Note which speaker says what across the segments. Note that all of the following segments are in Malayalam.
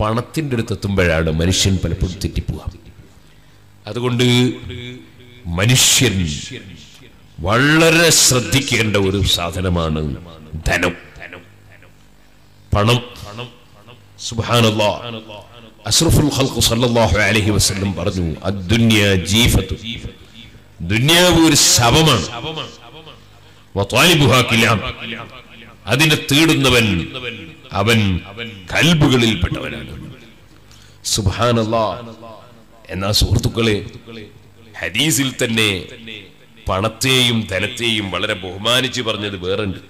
Speaker 1: പണത്തിന്റെ അടുത്ത് എത്തുമ്പോഴാണ് മനുഷ്യൻ പലപ്പോഴും തെറ്റിപ്പോവുക. അതുകൊണ്ട് മനുഷ്യൻ വളരെ ശ്രദ്ധിക്കേണ്ട ഒരു സാധനമാണ് ധനം. പണം. സല്ലല്ലാഹു അലൈഹി വസല്ലം പറഞ്ഞു ദുനിയാവ് ഒരു ശവമാണ്. അതിനെ തേടുന്നവൻ അവൻ കൽബുകളിൽപ്പെട്ടവനാണ്. സുബ്ഹാനല്ലാ എന്നാ സുഹൃത്തുക്കളെ ഹദീസിൽ തന്നെ പണത്തെയും ധനത്തെയും വളരെ ബഹുമാനിച്ച് പറഞ്ഞത് വേറുണ്ട്.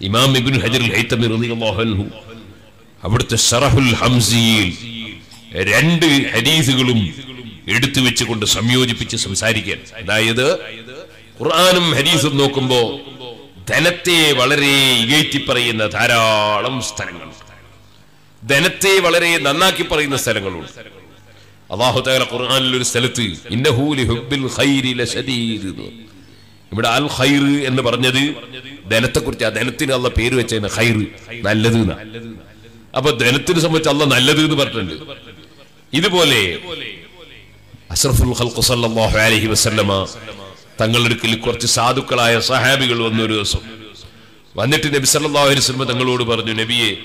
Speaker 1: ഇമാം ഇബിൻ ഹജർ അവിടുത്തെ ഷറഹുൽ ഹംസിയിൽ രണ്ട് ഹദീസുകളും എടുത്തു വെച്ചുകൊണ്ട് സംയോജിപ്പിച്ച് സംസാരിക്കാൻ. അതായത് ഖുർആാനും ഹദീസും നോക്കുമ്പോ ധനത്തെ വളരെ ഇകഴ്ത്തി പറയുന്ന ധാരാളം സ്ഥലങ്ങളുണ്ട് ധനത്തെ വളരെ നന്നാക്കി പറയുന്ന സ്ഥലങ്ങളുണ്ട്. അള്ളാഹു തആല ഖുർആനിൽ ഒരു സ്ഥലത്ത് ഇവിടെ അൽ ഖൈർ എന്ന് പറഞ്ഞത് ധനത്തെ കുറിച്ച് ആ ധനത്തിന് അള്ള പേര് വെച്ചതിന് ഖൈർ നല്ലത്. അപ്പൊ ധനത്തിനെ സംബന്ധിച്ച് അള്ള നല്ലത് എന്ന് പറഞ്ഞിട്ടുണ്ട്. ഇതുപോലെ അഷ്റഫുൽ ഖൽഖ് സല്ലല്ലാഹു അലൈഹി വസല്ലമ തങ്ങളുടെ അടുക്കൽ കുറച്ച് സാധുക്കളായ സഹാബികൾ വന്ന ഒരു ദിവസം. വന്നിട്ട് നബി സല്ലല്ലാഹു അലൈഹി വസല്ലം തങ്ങളോട് പറഞ്ഞു നബിയെ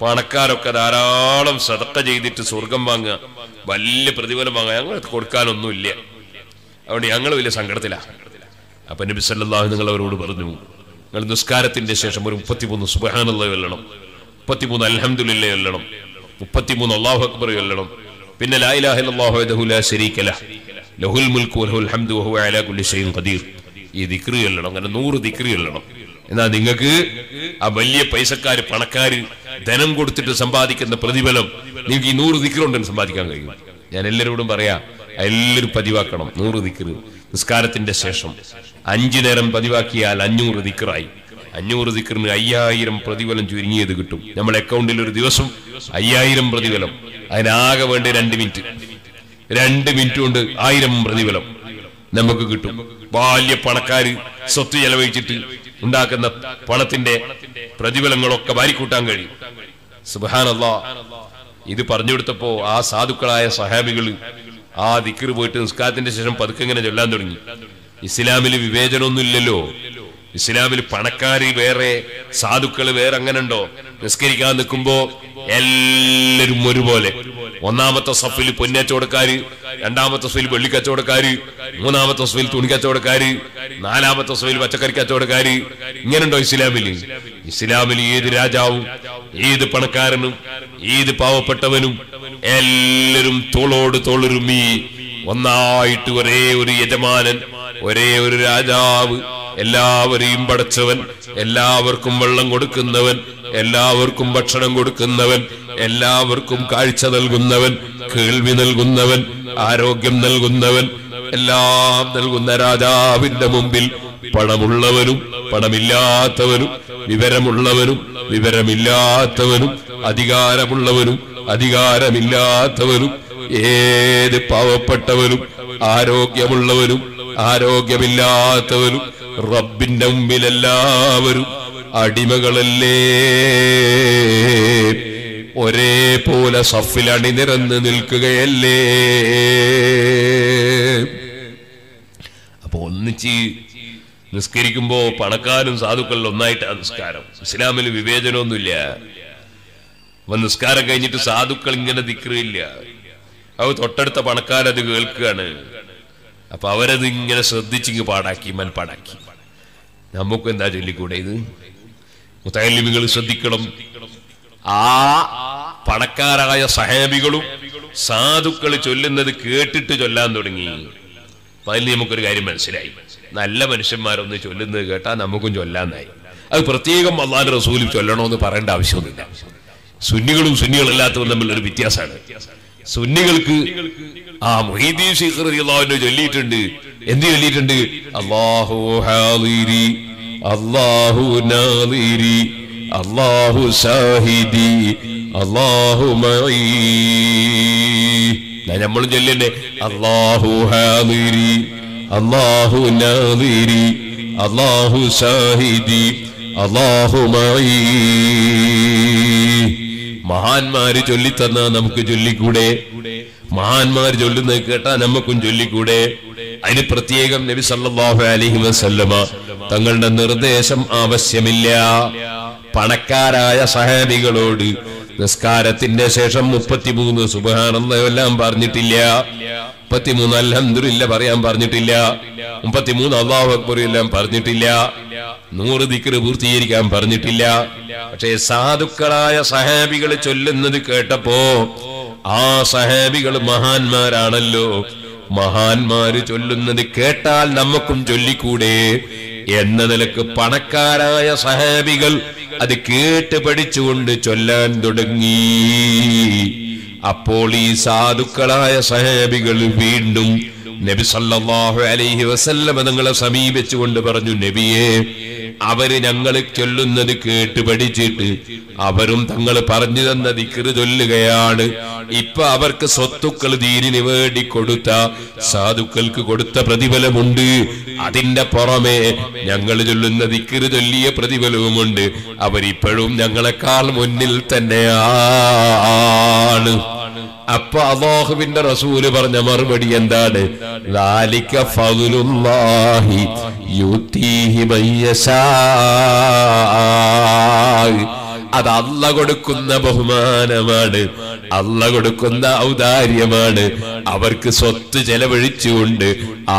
Speaker 1: പണക്കാരൊക്കെ ധാരാളം സദഖ ചെയ്തിട്ട് സ്വർഗം വാങ്ങുക. വലിയ പ്രതിഫലം വാങ്ങുക. ഞങ്ങൾ കൊടുക്കാനൊന്നുമില്ല. അതുകൊണ്ട് ഞങ്ങൾ വലിയ സങ്കടത്തിലാ. അപ്പൊ നബി സല്ലല്ലാഹു നിങ്ങൾ അവരോട് പറഞ്ഞു നിങ്ങൾ നിസ്കാരത്തിന്റെ ശേഷം ഒരു മുപ്പത്തിമൂന്ന് സുബ്ഹാനല്ലാഹ് വെല്ലണം. മുപ്പത്തിമൂന്ന് അലഹമുല്ല വെല്ലണം. മുപ്പത്തിമൂന്ന് അള്ളാഹു അക്ബർ വെല്ലണം. പിന്നെ ലാ ഇലാഹ ഇല്ലല്ലാഹു വഹ്ദഹു ലാ ശരീക ലഹ്. ലഹുൽ മുൽക്കു വലഹുൽ ഹംദു വഹുവ അലാ കുല്ലി ഷൈഇൻ ഖദീർ. ഈ ദിക്രി ചൊല്ലണം അങ്ങനെ നൂറ് ദിക്രി ചൊല്ലണം. എന്നാ നിങ്ങൾക്ക് ആ വലിയ പൈസക്കാര് പണക്കാര് ധനം കൊടുത്തിട്ട് സമ്പാദിക്കുന്ന പ്രതിഫലം നിങ്ങൾക്ക് ഈ നൂറ് ദിക്രുണ്ടെന്ന് സമ്പാദിക്കാൻ കഴിയും. ഞാൻ എല്ലാവരോടും പറയാ എല്ലാവരും പതിവാക്കണം നൂറ് ദിക്ർ നിസ്കാരത്തിന്റെ ശേഷം അഞ്ചു നേരം പതിവാക്കിയാൽ അഞ്ഞൂറ് ദിക്റായി. അഞ്ഞൂറ് ദിക്റിന് അയ്യായിരം പ്രതിഫലം ചുരുങ്ങിയത് കിട്ടും. നമ്മുടെ അക്കൗണ്ടിൽ ഒരു ദിവസം അയ്യായിരം പ്രതിഫലം. അതിനാകെ വേണ്ടി രണ്ട് മിനിറ്റ്. രണ്ട് മിനിറ്റ് കൊണ്ട് ആയിരം പ്രതിഫലം നമുക്ക് കിട്ടും. വലിയ പണക്കാര് സ്വത്ത് ചെലവഴിച്ചിട്ട് ഉണ്ടാക്കുന്ന പണത്തിന്റെ പ്രതിഫലങ്ങളൊക്കെ വാരിക്കൂട്ടാൻ കഴിയും. സുബാനല്ലാ ഇത് പറഞ്ഞു കൊടുത്തപ്പോ ആ സാധുക്കളായ സഹാബികൾ ആ ദിക്കർ പോയിട്ട് നിസ്കാരത്തിന്റെ ശേഷം പതുക്കെ ഇങ്ങനെ ചൊല്ലാൻ തുടങ്ങി. ഇസ്ലാമിൽ വിവേചനമൊന്നും ഇല്ലല്ലോ ഇസ്ലാമിൽ പണക്കാര് വേറെ സാധുക്കൾ വേറെ അങ്ങനെ ഉണ്ടോ നിസ്കരിക്കാൻ നിൽക്കുമ്പോ എല്ലാരും ഒരുപോലെ. ഒന്നാമത്തെ സഫിൽ പൊന്നച്ചവടക്കാര് രണ്ടാമത്തെ സഫിൽ വെള്ളിക്കച്ചവടക്കാര് മൂന്നാമത്തെ സഫിൽ തുണിക്കച്ചവടക്കാര് നാലാമത്തെ സഫിൽ പച്ചക്കറി കച്ചവടക്കാര് ഇങ്ങനെയുണ്ടോ ഇസ്ലാമിൽ ഇസ്ലാമിൽ ഏത് രാജാവും ഏത് പണക്കാരനും ഏത് പാവപ്പെട്ടവനും എല്ലാവരും തോളോട് തോളുരുമി. ഒന്നായിട്ട് ഒരേ ഒരു യജമാനൻ ഒരേ ഒരു രാജാവ് എല്ലാവരെയും പടച്ചവൻ എല്ലാവർക്കും വെള്ളം കൊടുക്കുന്നവൻ എല്ലാവർക്കും ഭക്ഷണം കൊടുക്കുന്നവൻ എല്ലാവർക്കും കാഴ്ച നൽകുന്നവൻ കേൾവി നൽകുന്നവൻ ആരോഗ്യം നൽകുന്നവൻ എല്ലാം നൽകുന്ന രാജാവിന്റെ മുമ്പിൽ പണമുള്ളവനും പണമില്ലാത്തവനും വിവരമുള്ളവനും വിവരമില്ലാത്തവനും അധികാരമുള്ളവരും അധികാരമില്ലാത്തവരും ഏത് പാവപ്പെട്ടവരും ആരോഗ്യമുള്ളവനും ആരോഗ്യമില്ലാത്തവരും റബ്ബിന്റെ മുമ്പിൽ എല്ലാവരും അടിമകളല്ലേ? ഒരേപോലെ സഫിൽ അണിനിരന്ന് നിൽക്കുകയല്ലേ? അപ്പൊ ഒന്നിച്ച് നിസ്കരിക്കുമ്പോ പണക്കാരും സാധുക്കളിൽ ഒന്നായിട്ട് നിസ്കാരം. ഇസ്ലാമിൽ വിവേചനമൊന്നുമില്ല. അപ്പൊ നിസ്കാരം കഴിഞ്ഞിട്ട് സാധുക്കൾ ഇങ്ങനെ ദിക്റിയില്ല അവ തൊട്ടടുത്ത പണക്കാരത് കേൾക്കുകയാണ്. അപ്പൊ അവരത് ഇങ്ങനെ ശ്രദ്ധിച്ചിങ്ങ് പാടാക്കി മൽപ്പാടാക്കി നമുക്ക് എന്താ ചൊല്ലിക്കൂടെ ഇത്? മുത്തലിമികൾ ശ്രദ്ധിക്കണം. ആ പണക്കാരായ സഹാബികളും സാധുക്കൾ ചൊല്ലുന്നത് കേട്ടിട്ട് ചൊല്ലാൻ തുടങ്ങി. അതിൽ നമുക്കൊരു കാര്യം മനസ്സിലായി. നല്ല മനുഷ്യന്മാരൊന്ന് ചൊല്ലുന്നത് കേട്ടാൽ നമുക്കും ചൊല്ലാന്നായി അത് പ്രത്യേകം അള്ളാഹ് റസൂലും ചൊല്ലണമെന്ന് പറയേണ്ട ആവശ്യമൊന്നുമില്ല. സുന്നികളും സുന്നികളല്ലാത്തവരും തമ്മിലൊരു വ്യത്യാസമാണ്. സുന്നികൾക്ക് ആ മൊഹീദ്ദീൻ ശേഖർ അള്ളാഹുവിനെ ചൊല്ലിയിട്ടുണ്ട്. എന്ത് ചൊല്ലിയിട്ടുണ്ട്? അള്ളാഹു ഹാലിരി അള്ളാഹു നാലിരി അള്ളാഹു ഷാഹിദി അള്ളാഹു നമ്മളും അല്ലാഹു അള്ളാഹു ഹാലിരി അള്ളാഹു നാലിരി സാഹിദി അല്ലാഹു അള്ളാഹു മഹാന്മാര് ചൊല്ലിത്തന്ന നമുക്ക് ചൊല്ലിക്കൂടെ? മഹാന്മാർ ചൊല്ലുന്നത് കേട്ടാ നമുക്കും ചൊല്ലിക്കൂടെ? അതിന് പ്രത്യേകം നബി സല്ലാഹു അലഹി വസല്ലമ തങ്ങളുടെ നിർദ്ദേശം ആവശ്യമില്ല. പണക്കാരായ സഹാബികളോട് നിസ്കാരത്തിന്റെ ശേഷം മുപ്പത്തിമൂന്ന് സുബഹാനന്ദ എല്ലാം പറഞ്ഞിട്ടില്ല. മുപ്പത്തിമൂന്ന് അൽഹംദുലില്ല പറയാൻ പറഞ്ഞിട്ടില്ല. മുപ്പത്തിമൂന്ന് അള്ളാഹു അക്ബർ എല്ലാം പറഞ്ഞിട്ടില്ല. നൂറ് ദിക്കറ് പൂർത്തീകരിക്കാൻ പറഞ്ഞിട്ടില്ല. പക്ഷേ സാധുക്കളായ സഹാബികൾ ചൊല്ലുന്നത് കേട്ടപ്പോ ആ സഹാബികൾ മഹാന്മാരാണല്ലോ. മഹാന്മാര് ചൊല്ലുന്നത് കേട്ടാൽ നമുക്കും ചൊല്ലിക്കൂടെ? എന്ന നിലയ്ക്ക് പണക്കാരായ സഹാബികൾ അത് കേട്ട് പഠിച്ചുകൊണ്ട് ചൊല്ലാൻ തുടങ്ങി. അപ്പോൾ ഈ സാധുക്കളായ സഹാബികൾ വീണ്ടും നബി സല്ലല്ലാഹു അലൈഹി വസല്ലമ തങ്ങളെ സമീപിച്ചുകൊണ്ട് പറഞ്ഞു നബിയെ അവർ ഞങ്ങൾ ചൊല്ലുന്നത് കേട്ട് പഠിച്ചിട്ട് അവരും തങ്ങൾ പറഞ്ഞു തന്ന ദിക്ർ ചൊല്ലുകയാണ്. ഇപ്പൊ അവർക്ക് സ്വത്തുക്കൾ ദീനിന് വേണ്ടി കൊടുത്ത സാധുക്കൾക്ക് കൊടുത്ത പ്രതിഫലമുണ്ട്. അതിന്റെ പുറമെ ഞങ്ങൾ ചൊല്ലുന്ന ദിക്റ് ചൊല്ലിയ പ്രതിഫലവുമുണ്ട്. അവരിപ്പോഴും ഞങ്ങളെക്കാൾ മുന്നിൽ തന്നെയാണ്. അപ്പൊ അള്ളാഹുവിന്റെ റസൂൽ പറഞ്ഞ മറുപടി എന്താണ്? ലാലിക ഫളുല്ലാഹി യുതീഹി മയ്യശാ അത് അല്ല കൊടുക്കുന്ന ബഹുമാനമാണ്. അല്ല കൊടുക്കുന്ന ഔദാര്യമാണ്. അവർക്ക് സ്വത്ത് ചെലവഴിച്ചുകൊണ്ട്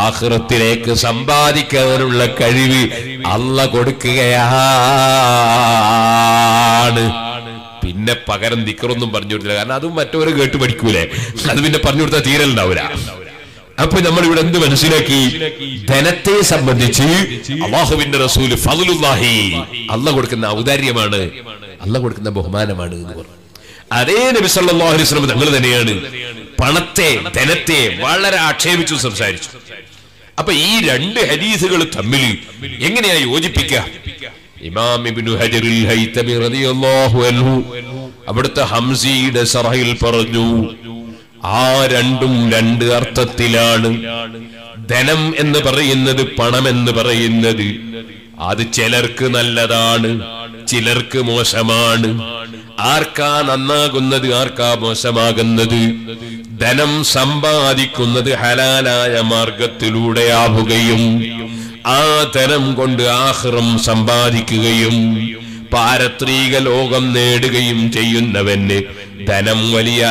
Speaker 1: ആഹ്റത്തിലേക്ക് സമ്പാദിക്കാനുള്ള കഴിവ് അല്ല കൊടുക്കുകയാണ്. പിന്നെ പകരം നിക്കറൊന്നും പറഞ്ഞു കൊടുത്തില്ല. കാരണം അതും മറ്റവര് കേട്ട് പഠിക്കൂലേ. അത് പിന്നെ പറഞ്ഞു കൊടുത്താൽ തീരലുണ്ടാവില്ല അപ്പൊ നമ്മൾ ഇവിടെ എന്ത് മനസ്സിലാക്കി? ധനത്തെ സംബന്ധിച്ച് അള്ളാഹുവിന്റെ റസൂൽ ഫതുലുല്ലാഹി അല്ല കൊടുക്കുന്ന ഔദാര്യമാണ് അല്ല കൊടുക്കുന്ന ബഹുമാനമാണ് എന്ന് പറഞ്ഞു. അതേ നബി സല്ലല്ലാഹു അലൈഹി വസല്ലം തങ്ങൾ തന്നെയാണ് പണത്തെ ധനത്തെ വളരെ ആക്ഷേപിച്ചു സംസാരിച്ചു. അപ്പൊ ഈ രണ്ട് ഹദീസുകൾ തമ്മിൽ എങ്ങനെയാ യോജിപ്പിക്കുക ഇമാം ഇബ്നു ഹജറുൽ ഹൈതമി അൻഹു അവിടുത്തെ ഹംസിയുടെ സറഹിൽ പറഞ്ഞു ആ രണ്ടും രണ്ട് അർത്ഥത്തിലാണ്. ധനം എന്ന് പറയുന്നത് പണം എന്ന് പറയുന്നത്. അത് ചിലർക്ക് നല്ലതാണ് ചിലർക്ക് മോശമാണ്. ആർക്കാ നന്നാകുന്നത് ആർക്കാ മോശമാകുന്നത്? ധനം സമ്പാദിക്കുന്നത് ഹലാലായ മാർഗത്തിലൂടെയാവുകയും ആ ധനം കൊണ്ട് ആഹ്റം സമ്പാദിക്കുകയും പാരത്രീക ലോകം നേടുകയും ചെയ്യുന്നവന് ധനം വലിയ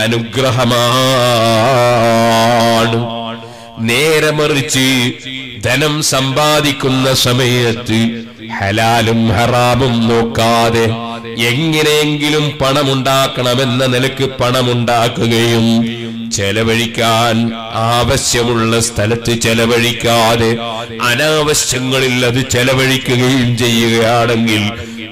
Speaker 1: അനുഗ്രഹമാണ്. നേരെ മറിച്ച് ധനം സമ്പാദിക്കുന്ന സമയത്ത് ഹലാലും ഹറാമും നോക്കാതെ എങ്ങനെയെങ്കിലും പണമുണ്ടാക്കണമെന്ന നിലയ്ക്ക് പണമുണ്ടാക്കുകയും ചെലവഴിക്കാൻ ആവശ്യമുള്ള സ്ഥലത്ത് ചെലവഴിക്കാതെ അനാവശ്യങ്ങളിൽ അത് ചെലവഴിക്കുകയും ചെയ്യുകയാണെങ്കിൽ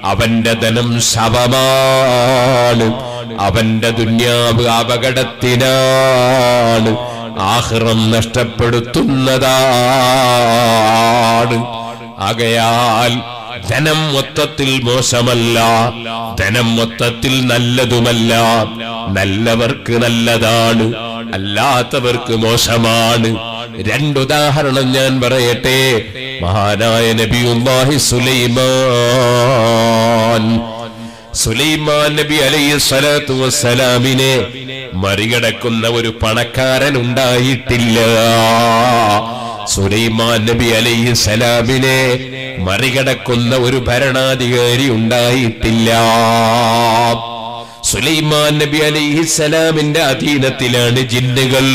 Speaker 1: അവന്റെ ധനം ശവമാണ്. അവന്റെ ദുന്യാവ് അപകടത്തിനാണ്. ആഹ്റം നഷ്ടപ്പെടുത്തുന്നതാണ്. ആകയാൽ ധനം മൊത്തത്തിൽ മോശമല്ല. ധനം മൊത്തത്തിൽ നല്ലതുമല്ല. നല്ലവർക്ക് നല്ലതാണ്. അല്ലാത്തവർക്ക് മോശമാണ്. രണ്ടുദാഹരണം ഞാൻ പറയട്ടെ. മഹാനായ നബിയുല്ലാഹി സുലൈമാൻ. സുലൈമാൻ നബി അലൈഹി സ്വലാത്തു വസ്സലാമിനെ മറികടക്കുന്ന ഒരു പണക്കാരൻ ഉണ്ടായിട്ടില്ല. സുലൈമാൻ നബി അലൈഹി സലാമിനെ മറികടക്കുന്ന ഒരു ഭരണാധികാരി ഉണ്ടായിട്ടില്ല. സുലൈമാൻ നബി അലൈഹി സലാമിന്റെ അധീനത്തിലാണ് ജിന്നുകൾ.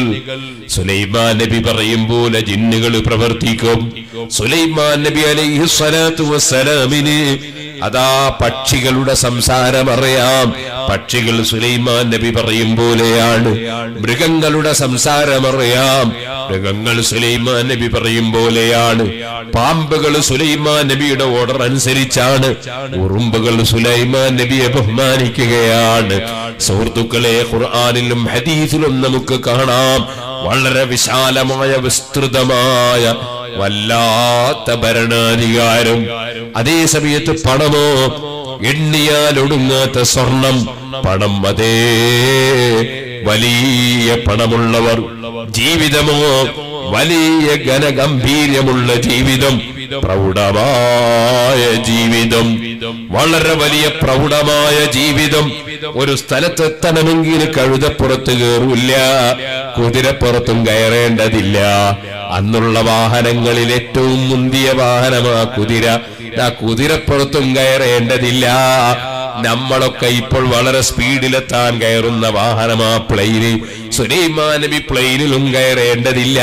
Speaker 1: സുലൈമാൻ നബി പറയും പോലെ ജിന്നുകൾ പ്രവർത്തിക്കും. സുലൈമാൻ നബി അലൈഹി സ്വലാത്തു വസ്സലാമിന് അതാ പക്ഷികളുടെ സംസാരം അറിയാം. പക്ഷികൾ സുലൈമാൻ നബി പറയും പോലെയാണ്. മൃഗങ്ങളുടെ സംസാരം അറിയാം. മൃഗങ്ങൾ സുലൈമാൻ നബി പറയും പോലെയാണ്. പാമ്പുകൾ സുലൈമാൻ നബിയുടെ ഓർഡർ അനുസരിച്ചാണ്. ഉറുമ്പുകൾ സുലൈമാൻ നബിയെ ബഹുമാനിക്കുകയാണ്. സുഹൃത്തുക്കളെ ഖുർആാനിലും ഹദീസിലും നമുക്ക് കാണാം. വളരെ വിശാലമായ വിസ്തൃതമായ വല്ലാത്ത ഭരണാധികാരം. അതേ സമയത്ത് പണമോ എണ്ണിയാൽ ഒടുങ്ങാത്ത സ്വർണം. പണം അതേ വലിയ പണമുള്ളവർ. ജീവിതമോ വലിയ ഘനഗംഭീര്യമുള്ള ജീവിതം. പ്രൗഢമായ ജീവിതം. വളരെ വലിയ പ്രൗഢമായ ജീവിതം. ഒരു സ്ഥലത്തെത്തണമെങ്കിൽ കഴുതപ്പുറത്ത് കയറൂല്ല. കുതിരപ്പുറത്തും കയറേണ്ടതില്ല. അന്നുള്ള വാഹനങ്ങളിൽ ഏറ്റവും മുന്തിയ വാഹനമാ കുതിര. ആ കുതിരപ്പുറത്തും കയറേണ്ടതില്ല. നമ്മളൊക്കെ ഇപ്പോൾ വളരെ സ്പീഡിലെത്താൻ കയറുന്ന വാഹനമാ പ്ലെയിന്. സുലൈമാൻ നബി പ്ലെയിനിലും കയറേണ്ടതില്ല.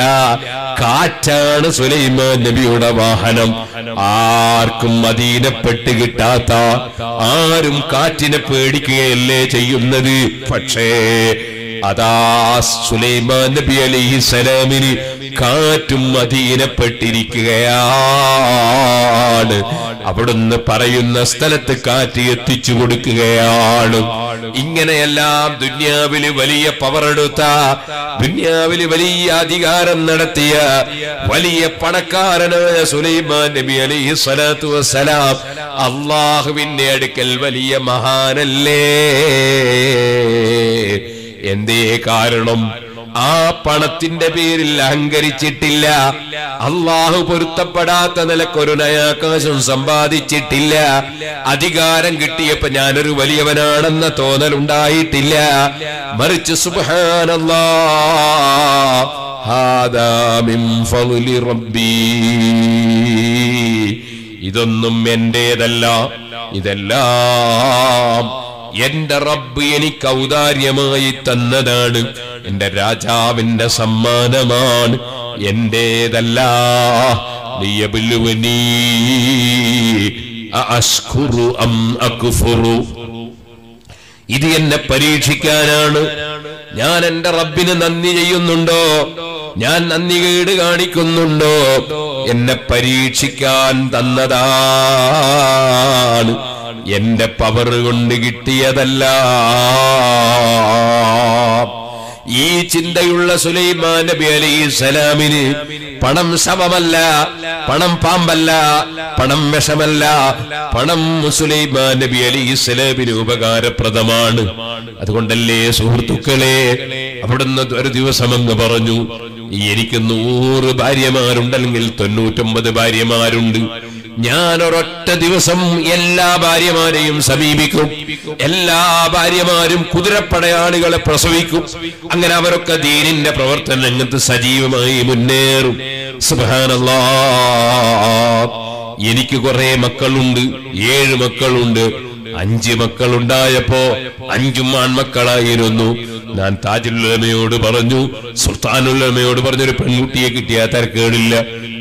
Speaker 1: കാറ്റാണ് സുലൈമാൻ നബിയുടെ വാഹനം. ആർക്കും അധീനപ്പെട്ട് കിട്ടാത്ത ആരും കാറ്റിനെ പേടിക്കുകയല്ലേ ചെയ്യുന്നത്? പക്ഷേ അതാ സുലൈമാൻ നബി അലൈഹി സലാമിന് കാറ്റും അധീനപ്പെട്ടിരിക്കുകയാണ് അവിടുന്ന് പറയുന്ന സ്ഥലത്ത് കാറ്റ് എത്തിച്ചു കൊടുക്കുകയാണ്. ഇങ്ങനെയെല്ലാം ദുന്യാവിൽ വലിയ പവറെടുത്ത ദുന്യാവിൽ വലിയ അധികാരം നടത്തിയ വലിയ പണക്കാരനായ സുലൈമാൻ നബി അലൈഹി സ്വലാത്തു വസ്സലാം അള്ളാഹുവിന്റെ അടുക്കൽ വലിയ മഹാനല്ലേ? എന്തേ കാരണം? ആ പണത്തിന്റെ പേരിൽ അഹങ്കരിച്ചിട്ടില്ല. അള്ളാഹു പൊരുത്തപ്പെടാത്ത നിലക്കൊരു നയാകാശം സമ്പാദിച്ചിട്ടില്ല. അധികാരം കിട്ടിയപ്പോ ഞാനൊരു വലിയവനാണെന്ന തോന്നലുണ്ടായിട്ടില്ല മറിച്ച് സുബാനല്ലാ ഇതൊന്നും എന്റേതല്ല ഇതെല്ലാം എന്റെ റബ്ബ് എനിക്ക് ഔദാര്യമായി തന്നതാണ്. എന്റെ രാജാവിന്റെ സമ്മാനമാണ്. എന്റേതല്ല. ഇത് എന്നെ പരീക്ഷിക്കാനാണ്. ഞാൻ എന്റെ റബ്ബിന് നന്ദി ചെയ്യുന്നുണ്ടോ? ഞാൻ നന്ദി കേട് കാണിക്കുന്നുണ്ടോ? എന്നെ പരീക്ഷിക്കാൻ തന്നതാണ്. എന്റെ പവർ കൊണ്ട് കിട്ടിയതല്ല. ഈ ചിന്തയുള്ള സുലൈമാൻ നബി അലൈഹി സലാമിന് പണം ശവമല്ല പണം പാമ്പല്ല പണം വിഷമല്ല പണം സുലൈമാൻ നബി അലൈഹി സലാമിന് ഉപകാരപ്രദമാണ്. അതുകൊണ്ടല്ലേ സുഹൃത്തുക്കളെ അവിടുന്ന് ഒരു ദിവസം അങ്ങ് പറഞ്ഞു എനിക്ക് നൂറ് ഭാര്യമാരുണ്ടെങ്കിൽ തൊണ്ണൂറ്റൊമ്പത് ഭാര്യമാരുണ്ട്. ഞാൻ ഒരൊറ്റ ദിവസം എല്ലാ ഭാര്യമാരെയും സമീപിക്കും. എല്ലാ ഭാര്യമാരും കുതിരപ്പടയാളികളെ പ്രസവിക്കും. അങ്ങനെ അവരൊക്കെ ദീനിന്റെ പ്രവർത്തന രംഗത്ത് സജീവമായി മുന്നേറും. സുബാനല്ലാ എനിക്ക് കുറെ മക്കളുണ്ട് ഏഴ് മക്കളുണ്ട്. അഞ്ച് മക്കളുണ്ടായപ്പോ അഞ്ചും ആൺമക്കളായിരുന്നു. ഞാൻ താജുല്ലമയോട് പറഞ്ഞു സുൽത്താനുല്ലമയോട് പറഞ്ഞൊരു പെൺകുട്ടിയെ കിട്ടിയാൽ തിരക്കേടില്ല.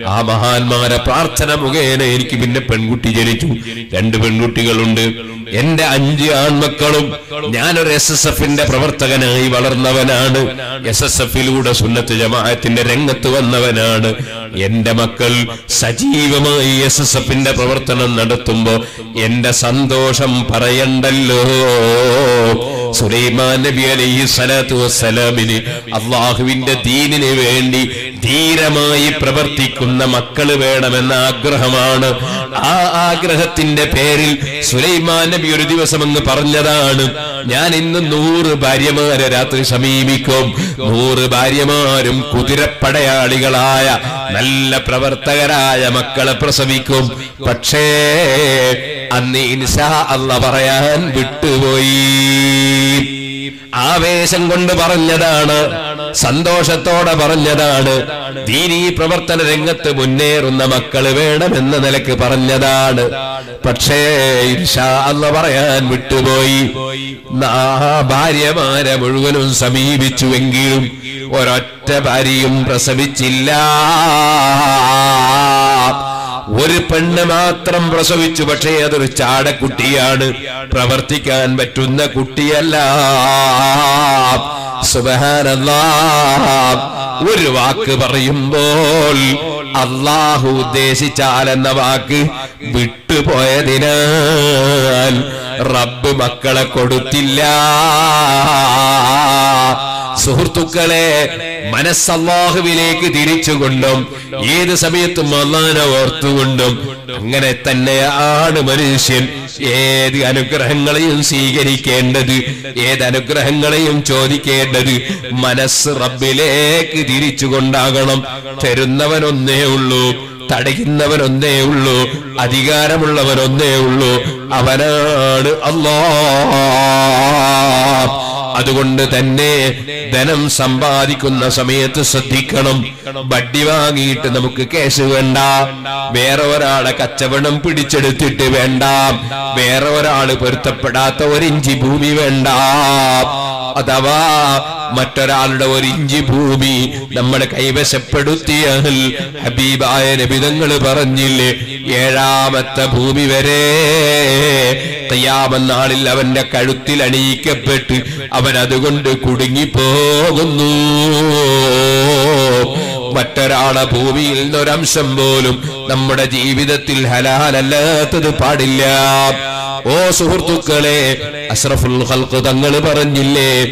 Speaker 1: ആ മഹാന്മാരെ പ്രാർത്ഥന മുഖേന എനിക്ക് പിന്നെ പെൺകുട്ടി ജനിച്ചു. രണ്ട് പെൺകുട്ടികളുണ്ട്. എന്റെ അഞ്ച് ആൺമക്കളും ഞാനൊരു എസ് എസ് എഫിന്റെ പ്രവർത്തകനായി വളർന്നവനാണ്. എസ് എസ് എഫിലൂടെ സുന്നത്ത് ജമാഅത്തിന്റെ രംഗത്ത് വന്നവനാണ്. എന്റെ മക്കൾ സജീവമായി എസ് എസ് എഫിന്റെ പ്രവർത്തനം നടത്തുമ്പോ എന്റെ സന്തോഷം പറയണ്ടല്ലോ. സുലൈമാൻ നബി അലൈഹി സ്വലാത്തു വസ്സലാമിന് അള്ളാഹുവിന്റെ ദീനിന് വേണ്ടി ധീരമായി പ്രവർത്തിക്കുന്ന മക്കൾ വേണമെന്ന ആഗ്രഹമാണ്. ആ ആഗ്രഹത്തിന്റെ പേരിൽ സുലൈമാൻ നബി ഒരു ദിവസം അങ്ങ് പറഞ്ഞതാണ്. ഞാൻ ഇന്ന് നൂറ് ഭാര്യമാരെ രാത്രി സമീപിക്കും. നൂറ് ഭാര്യമാരും കുതിരപ്പടയാളികളായ നല്ല പ്രവർത്തകരായ മക്കളെ പ്രസവിക്കും. പക്ഷേ അന്ന് ഇൻസാ അല്ല പറയാൻ വിട്ടുപോയി. ആവേശം കൊണ്ട് പറഞ്ഞതാണ് സന്തോഷത്തോടെ പറഞ്ഞതാണ്. ദീനീ പ്രവർത്തന രംഗത്ത് മുന്നേറുന്ന മക്കൾ വേണമെന്ന നിലയ്ക്ക് പറഞ്ഞതാണ്. പക്ഷേ അല്ല പറയാൻ വിട്ടുപോയി. ഭാര്യമാരെ മുഴുവനും സമീപിച്ചുവെങ്കിലും ഒരൊറ്റ ഭാര്യയും പ്രസവിച്ചില്ല. ഒരു പെണ്ണ് മാത്രം പ്രസവിച്ചു പക്ഷേ അതൊരു ചാടക്കുട്ടിയാണ്. പ്രവർത്തിക്കാൻ പറ്റുന്ന കുട്ടിയല്ല. ഒരു വാക്ക് പറയുമ്പോൾ അള്ളാഹു ഉദ്ദേശിച്ചാൽ എന്ന വാക്ക് വിട്ടുപോയതിനാൽ റബ്ബ് മക്കളെ കൊടുത്തില്ല. സുഹൃത്തുക്കളെ മനസ്സല്ലാഹുവിലേക്ക് തിരിച്ചുകൊണ്ടും ഏത് സമയത്തും അള്ളാനെ ഓർത്തുകൊണ്ടും അങ്ങനെ തന്നെയാണ് മനുഷ്യൻ ഏത് അനുഗ്രഹങ്ങളെയും സ്വീകരിക്കേണ്ടത് ഏത് അനുഗ്രഹങ്ങളെയും ചോദിക്കേണ്ടത്. മനസ്സ് റബ്ബിലേക്ക് തിരിച്ചുകൊണ്ടാകണം. തരുന്നവനൊന്നേ ഉള്ളൂ തടയുന്നവനൊന്നേ ഉള്ളൂ അധികാരമുള്ളവനൊന്നേ ഉള്ളൂ. അവനാണ് അല്ലാ അതുകൊണ്ട് തന്നെ ധനം സമ്പാദിക്കുന്ന സമയത്ത് ശ്രദ്ധിക്കണം. വട്ടി വാങ്ങിയിട്ട് നമുക്ക് കേസ് വേണ്ട. വേറെ ഒരാളെ കച്ചവടം പിടിച്ചെടുത്തിട്ട് വേണ്ട. വേറെ ഒരാൾ പൊരുത്തപ്പെടാത്ത ഒരിഞ്ചി ഭൂമി വേണ്ട. അഥവാ മറ്റൊരാളുടെ ഒരു ഇഞ്ചി ഭൂമി നമ്മൾ കൈവശപ്പെടുത്തിയാൽ ഹബീബായ നബിതങ്ങൾ പറഞ്ഞില്ലേ ഏഴാമത്തെ ഭൂമി വരെ തയ്യാമെന്നാളിൽ അവന്റെ കഴുത്തിൽ അണിയിക്കപ്പെട്ട് അവൻ അതുകൊണ്ട് കുടുങ്ങിപ്പോകുന്നു. മറ്റൊരാളെ ഭൂമിയിൽ നിന്നൊരംശം പോലും നമ്മുടെ ജീവിതത്തിൽ ഹലാലല്ലാത്തത് പാടില്ല. ഓ സുഹൃത്തുക്കളെ അഷ്റഫുൽ ഖൽഖ് തങ്ങൾ പറഞ്ഞില്ലേ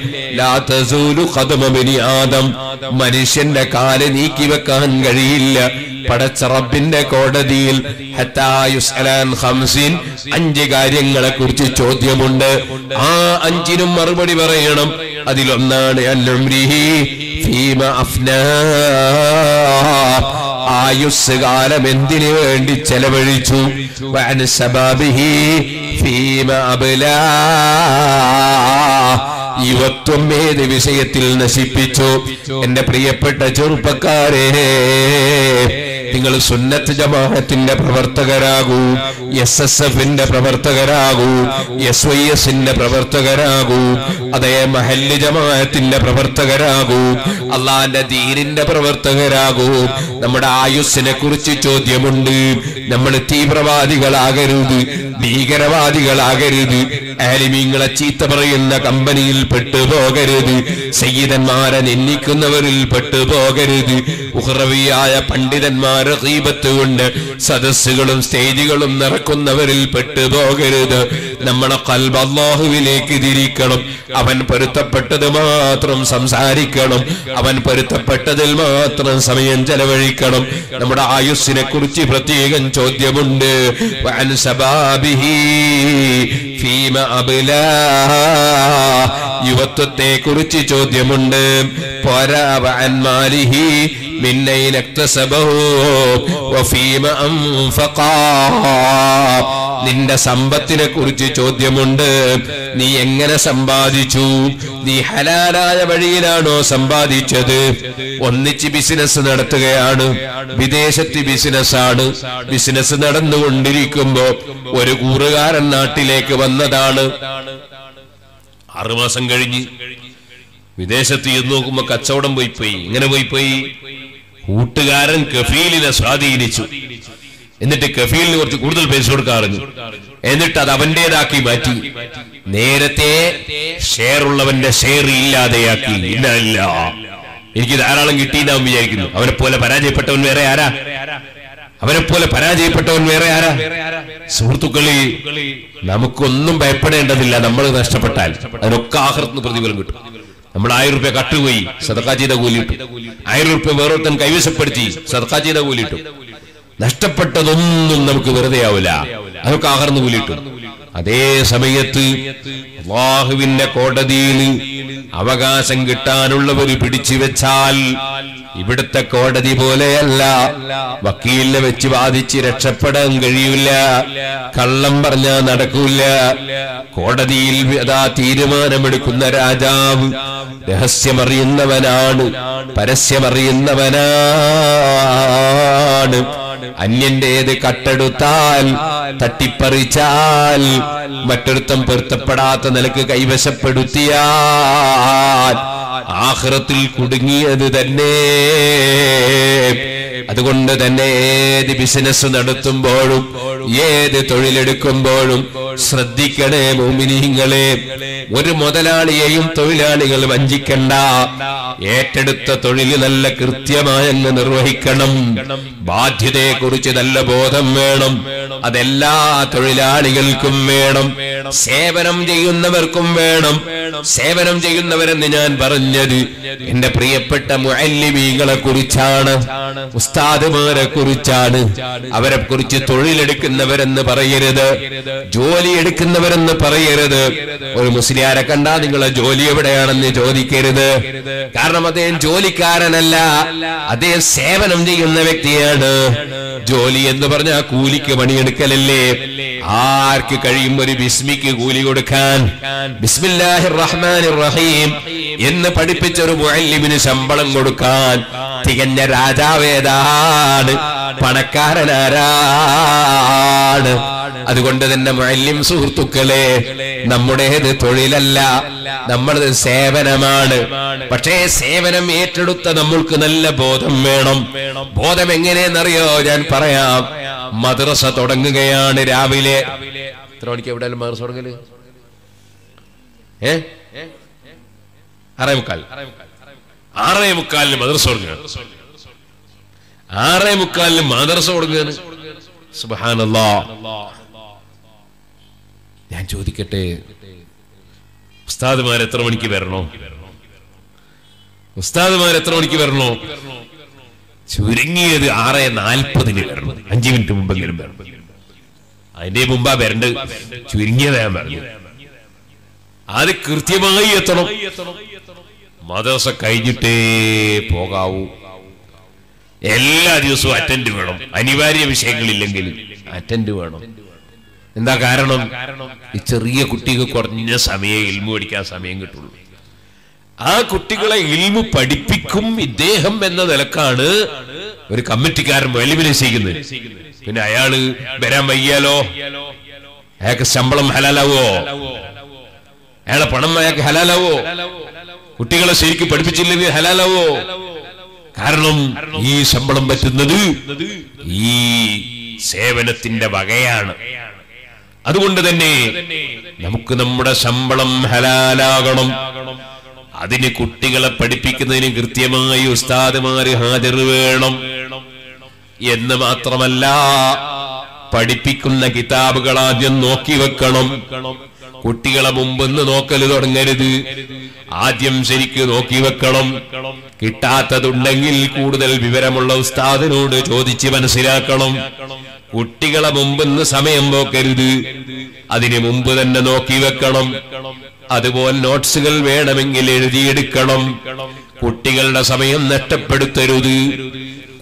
Speaker 1: ആദം. മനുഷ്യന്റെ കാൽ നീക്കി വെക്കാൻ കഴിയില്ല. പടച്ച റബ്ബിന്റെ കോടതിയിൽ അഞ്ച് കാര്യങ്ങളെ കുറിച്ച് ചോദ്യമുണ്ട്. ആ അഞ്ചിനും മറുപടി പറയണം. അതിലൊന്നാണ് ആയുസ് കാലം എന്തിനു വേണ്ടി ചെലവഴിച്ചു? യുവത്വം ഏത് വിഷയത്തിൽ നശിപ്പിച്ചു? എന്റെ പ്രിയപ്പെട്ട ചെറുപ്പക്കാരെ നിങ്ങൾ സുന്നത്ത് ജമാഅത്തിന്റെ പ്രവർത്തകരാകൂ. എസ് എസ് എഫിന്റെ പ്രവർത്തകരാകൂ. എസ് വൈ എസിന്റെ പ്രവർത്തകരാകൂ. അതേ മഹല്ല് ജമാഅത്തിന്റെ പ്രവർത്തകരാകൂ. അള്ളാന്റെ ദീനിന്റെ പ്രവർത്തകരാകൂ. നമ്മുടെ ആയുസ്സിനെ കുറിച്ച് ചോദ്യമുണ്ട്. നമ്മൾ തീവ്രവാദികളാകരുത്. ഭീകരവാദികളാകരുത്. ആലിമീങ്ങളെ ചീത്ത പറയുന്ന കമ്പനിയിൽ പെട്ടുപോകരുത്. സയ്യിദന്മാരെ നിന്ദിക്കുന്നവരിൽ പെട്ടുപോകരുത്. ഉഹ്റവിയായ പണ്ഡിതന്മാരെ ഗീബത്ത് കൊണ്ട് സദസ്സുകളും സ്റ്റേജുകളും നിറക്കുന്നവരിൽ പെട്ടുപോകരുത്. നമ്മുടെ കൽബ് അള്ളാഹുവിലേക്ക് തിരിക്കണം. അവൻ പൊരുത്തപ്പെട്ടത് മാത്രം സംസാരിക്കണം. അവൻ പൊരുത്തപ്പെട്ടതിൽ മാത്രം സമയം ചെലവഴിക്കണം. നമ്മുടെ ആയുസ്സിനെ കുറിച്ച് പ്രത്യേകം ചോദ്യമുണ്ട്. യുവത്വത്തെ കുറിച്ച് ചോദ്യമുണ്ട്. പോരാ വാൻമാലിഹി നിന്റെ സമ്പത്തിനെ കുറിച്ച് ചോദ്യമുണ്ട്. നീ എങ്ങനെ സമ്പാദിച്ചു? നീ ഹലാലായ വഴിയിലാണോ സമ്പാദിച്ചത്? ഒന്നിച്ച് ബിസിനസ് നടത്തുകയാണ്. വിദേശത്ത് ബിസിനസ്സാണ് ബിസിനസ് നടന്നുകൊണ്ടിരിക്കുമ്പോ ഒരു കൂറുകാരൻ നാട്ടിലേക്ക് വന്നതാണ്. ആറുമാസം കഴിഞ്ഞ് വിദേശത്ത് ചെന്ന് നോക്കുമ്പോ കച്ചവടം പോയി പോയി. ഇങ്ങനെ പോയി പോയി. കൂട്ടുകാരൻ കഫീലിനെ സ്വാധീനിച്ചു. എന്നിട്ട് കഫീലിന് കുറച്ച് കൂടുതൽ പൈസ കൊടുക്കാറുണ്ട്. എന്നിട്ട് അത് അവന്റേതാക്കി മാറ്റി. നേരത്തെ ഷെയർ ഉള്ളവന്റെ ഷെയർ ഇല്ലാതെയാക്കി. ഇല്ല ഇല്ല. എനിക്ക് ധാരാളം കിട്ടിയെന്നാവും വിചാരിക്കുന്നു. അവനെ പോലെ പരാജയപ്പെട്ടവൻ വേറെ ആരാ? അവനെ പോലെ പരാജയപ്പെട്ടവൻ വേറെ ആരാ? സുഹൃത്തുക്കളി നമുക്കൊന്നും ഭയപ്പെടേണ്ടതില്ല. നമ്മൾ നഷ്ടപ്പെട്ടാൽ അതിനൊക്കെ ആഹൃത്തിന് പ്രതിഫലം കിട്ടും. നമ്മൾ ആയിരം റുപ്യ കട്ടുപോയി സദക്കാ ചെയ്ത കൂലിട്ടു ആയിരം റുപ്യ വേറൊരുത്തൻ കൈവശപ്പെടുത്തി സദക്കാ ചെയ്ത കൂലിട്ടു നഷ്ടപ്പെട്ടതൊന്നും നമുക്ക് വെറുതെ ആവില്ല. അതൊക്കെ ആഹർന്ന് കൂലിട്ടു അതേ സമയത്ത് അള്ളാഹുവിന്റെ കോടതിയിൽ അവകാശം കിട്ടാനുള്ളവർ പിടിച്ചു വെച്ചാൽ ഇവിടുത്തെ കോടതി പോലെയല്ല. വക്കീലിനെ വെച്ച് വാദിച്ച് രക്ഷപ്പെടാൻ കഴിയില്ല കള്ളം പറഞ്ഞാൽ നടക്കൂല. കോടതിയിൽ അതാ തീരുമാനമെടുക്കുന്ന രാജാവ് രഹസ്യമറിയുന്നവനാണ്. പരസ്യമറിയുന്നവനാണ്. അന്യന്റേത് കട്ടെടുത്താൽ തട്ടിപ്പറിച്ചാൽ മറ്റൊരുത്തം പൊരുത്തപ്പെടാത്ത നിലയ്ക്ക് കൈവശപ്പെടുത്തിയാൽ ആഹ്റത്തിൽ കുടുങ്ങിയത് തന്നെ. അതുകൊണ്ട് തന്നെ ഏത് ബിസിനസ് നടത്തുമ്പോഴും ഏത് തൊഴിലെടുക്കുമ്പോഴും ശ്രദ്ധിക്കണേ മോമിനിങ്ങളെ. ഒരു മുതലാളിയെയും തൊഴിലാളികൾ വഞ്ചിക്കണ്ട. ഏറ്റെടുത്ത തൊഴിൽ നല്ല കൃത്യമായെന്ന് നിർവഹിക്കണം. ബാധ്യതയെ കുറിച്ച് നല്ല ബോധം വേണം. അതെല്ലാ തൊഴിലാളികൾക്കും വേണം. സേവനം ചെയ്യുന്നവർക്കും വേണം. സേവനം ചെയ്യുന്നവരെന്ന് ഞാൻ പറഞ്ഞത് എന്റെ പ്രിയപ്പെട്ട മുഅല്ലിമീങ്ങളെ കുറിച്ചാണ് ഉസ്താദുമാരെ കുറിച്ചാണ്. അവരെ കുറിച്ച് തൊഴിലെടുക്കുന്നവരെന്ന് പറയരുത്. ജോലി എടുക്കുന്നവരെന്ന് പറയരുത്. ഒരു മുസ്ലിയാരെ കണ്ടാ നിങ്ങളെ ജോലി എവിടെയാണെന്ന് ചോദിക്കരുത്. കാരണം അദ്ദേഹം ജോലിക്കാരനല്ല അദ്ദേഹം സേവനം ചെയ്യുന്ന വ്യക്തിയാണ്. ജോലി എന്ന് പറഞ്ഞാൽ കൂലിക്ക് പണിയെടുക്കലല്ലേ? ആർക്ക് കഴിയും ഒരു ബിസ്മിക്ക് കൂലി കൊടുക്കാൻ? ബിസ്മില്ലാഹിർ റഹ്മാനിർ റഹീം എന്ന് പഠിപ്പിച്ച ഒരു മുഅല്ലിമിന് ശമ്പളം കൊടുക്കാൻ. തികഞ്ഞ രാജാവേതാണ്. പണക്കാരനാരാണ്. അതുകൊണ്ട് തന്നെ മുഅല്ലിം സുഹൃത്തുക്കളെ നമ്മുടേത് തൊഴിലല്ല. നമ്മളത് സേവനമാണ്. പക്ഷേ സേവനം ഏറ്റെടുത്ത നമ്മൾക്ക് നല്ല ബോധം വേണം. ബോധം എങ്ങനെയെന്നറിയോ? ഞാൻ പറയാം. മദ്രസ തുടങ്ങുകയാണ് രാവിലെ. എത്ര മണിക്ക് എവിടെ മദ്രസ തുടങ്ങൽ? ഏ? ആറേ മുക്കാൽ. ആറേ മുക്കാലിന് മദ്രസ തുടങ്ങുക. ആറേ മുക്കാലിന് മദ്രസ തുടങ്ങുകയാണ് ഞാൻ ചോദിക്കട്ടെ ഉസ്താദ്മാർ എത്ര മണിക്ക് വരണോ? ഉസ്താദ്മാർ എത്ര മണിക്ക് വരണോ? ചുരുങ്ങിയത് ആറ് നാൽപ്പതിന് വരണം അഞ്ചു മിനിറ്റ് മുമ്പെങ്കിലും വരണം അതിന്റെ മുമ്പാ വരണ്ട്. ചുരുങ്ങിയത് ഞാൻ പറഞ്ഞു അത് കൃത്യമായി എത്തണം. മദ്രസ കഴിഞ്ഞിട്ടേ പോകാവൂ. എല്ലാ ദിവസവും അറ്റൻഡ് വേണം. അനിവാര്യ വിഷയങ്ങളില്ലെങ്കിൽ അറ്റൻഡ് വേണം. എന്താ കാരണം? ഈ ചെറിയ കുട്ടിക്ക് കുറഞ്ഞ സമയം ഇൽമു പഠിക്കാൻ സമയം കിട്ടുള്ളൂ. ആ കുട്ടികളെ ഇൽമു പഠിപ്പിക്കും ഇദ്ദേഹം എന്ന നിലക്കാണ് ഒരു കമ്മിറ്റിക്കാരൻ വെല്ലുവിളി ചെയ്യുന്നത്. പിന്നെ അയാൾ വരാൻ വയ്യാലോ? അയാൾക്ക് ശമ്പളം ഹലാലാവോ? അയാളെ പണം അയാൾക്ക് ഹലാലാവോ? കുട്ടികളെ ശരിക്കും പഠിപ്പിച്ചില്ലെങ്കിൽ ഹലാലാവോ? കാരണം ഈ ശമ്പളം പറ്റുന്നത് ഈ സേവനത്തിന്റെ വകയാണ്. അതുകൊണ്ട് തന്നെ നമുക്ക് നമ്മുടെ ശമ്പളം ഹലാലാകണം. അതിന് കുട്ടികളെ പഠിപ്പിക്കുന്നതിന് കൃത്യമായി ഉസ്താദുമാര് ഹാജർ വേണം. എന്ന് മാത്രമല്ല പഠിപ്പിക്കുന്ന കിതാബുകൾ ആദ്യം നോക്കി വെക്കണം. കുട്ടികളെ മുമ്പെന്ന് നോക്കൽ തുടങ്ങരുത്. ആദ്യം ശരിക്ക് നോക്കി വെക്കണം. കിട്ടാത്തതുണ്ടെങ്കിൽ കൂടുതൽ വിവരമുള്ള ഉസ്താദിനോട് ചോദിച്ച് മനസ്സിലാക്കണം. കുട്ടികളെ മുമ്പെന്ന് സമയം പോക്കരുത് അതിന് മുമ്പ് തന്നെ നോക്കി വെക്കണം. അതുപോലെ നോട്ട്സുകൾ വേണമെങ്കിൽ എഴുതിയെടുക്കണം. കുട്ടികളുടെ സമയം നഷ്ടപ്പെടുത്തരുത്.